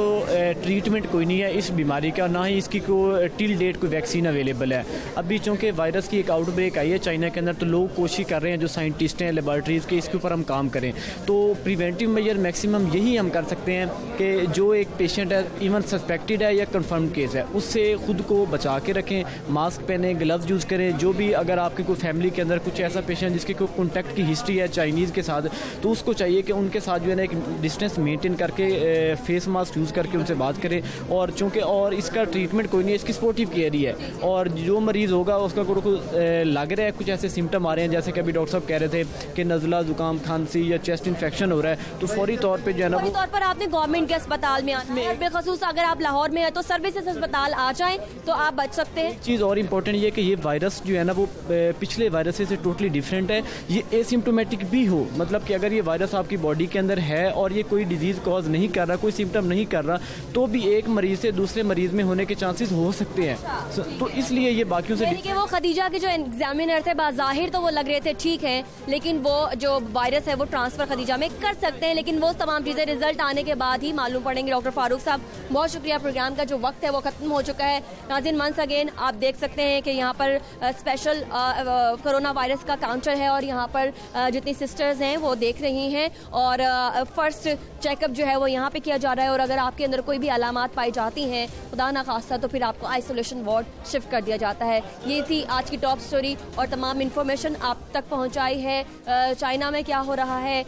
ٹریٹمنٹ کوئی نہیں ہے اس بیماری کا، نہ ہی اس کی کوئی ٹل ڈیٹ کوئی ویکسین اویلیبل ہے۔ ابھی چونکہ وائرس کی ایک آؤٹ بریک آئی ہے چائنا کے اندر، تو لوگ کوشش کر رہے ہیں، جو سائنٹسٹ ہیں لیبارٹریز کے، اس کے اوپر ہم کام کریں۔ تو پریونٹیو میئر میکسیمم یہی ہم کر سکتے ہیں کہ جو ایک پیشنٹ ہے ایون سسپیکٹڈ ہے یا کنفرم کیس ہے، اس سے خود کو بچا کے رکھیں ماسک پہنیں گلوز یوز کریں۔ جو بھی اگر آپ کی کوئی فیملی کے اندر کچھ ایسا پیشنٹ جس کی کوئی کانٹیکٹ کی ہسٹری ہے چائنیز کے ساتھ، تو اس کو چاہیے کہ ان کے ساتھ جو ہے نا ایک ڈسٹینس مینٹین کر کے فیس ماسک یوز کر کے ان سے بات کریں اور چونکہ اور اس کا ٹریٹمنٹ کوئی نہیں ہے اس کی سپورٹیو کیئر ہی ہے۔ اور جو مریض ہوگا اس کا کوئی لگ رہا ہے کچھ ایسے سمٹم آ رہے ہیں جیسے کہ ابھی ڈاکٹر صاحب کہہ رہے تھے کہ نزلہ زکام کھانسی یا چیسٹ انفیکشن ہو رہا ہے تو فوری طور پہ جو ہے نا طور پر آپ نے گورنمنٹ کے اسپتال میں بالخصوص اگر آپ لاہور میں ہیں تو سروسز اسپتال آ جائیں تو آپ بچ سکتے ہیں۔ چیز اور امپورٹنٹ یہ کہ یہ وائرس جو ہے نا وہ پچھلے وائرس سے ٹوٹلی ڈفرینٹ ہے۔ یہ اے سمٹومیٹک بھی ہو مطلب کہ اگر یہ وائرس آپ کی باڈی کے اندر ہے اور یہ کوئی ڈیزیز کاز نہیں نہیں کر رہا، کوئی سمٹم نہیں کر رہا، تو بھی ایک مریض سے دوسرے مریض میں ہونے کے چانسز ہو سکتے ہیں. تو اس لیے یہ باقیوں سے یعنی کہ وہ خدیجہ کے جو ایگزامینر تھے، باظاہر تو وہ لگ رہے تھے ٹھیک ہیں، لیکن وہ جو وائرس ہے وہ ٹرانسفر خدیجہ میں کر سکتے ہیں، لیکن وہ تمام چیزیں ریزلٹ آنے کے بعد ہی معلوم پڑیں گے. ڈاکٹر فاروق صاحب، بہت شکریہ پروگرام کا جو وقت ہے وہ ختم ہو چکا ہے. ناظرین منس اگین آپ دیکھ سکتے ہیں کہ یہاں پر اسپیشل کرونا وائرس کا کاؤنٹر ہے اور یہاں پر جتنی سسٹرز ہیں وہ دیکھ رہی ہیں اور فرسٹ چیک اپ جو ہے وہ یہاں پہ کیا جا رہا ہے اور اگر آپ کے اندر کوئی بھی علامات پائی جاتی ہیں، خدا نخواستہ تو پھر آپ کو آئسولیشن وارڈ شفٹ کر دیا جاتا ہے۔ یہ تھی آج کی ٹاپ سٹوری اور تمام انفارمیشن آپ تک پہنچائی ہے۔ چائنا میں کیا ہو رہا ہے؟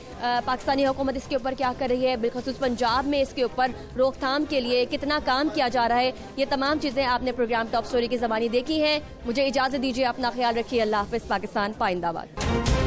پاکستانی حکومت اس کے اوپر کیا کر رہی ہے؟ بالخصوص پنجاب میں اس کے اوپر روک تھام کے لیے کتنا کام کیا جا رہا ہے؟ یہ تمام چیزیں آپ نے پروگرام ٹاپ سٹوری کی زبانی دیکھی ہیں۔ مجھے اجازت دیجیے اپنا خیال رکھیے۔ اللہ حافظ، پاکستان پائندہ باد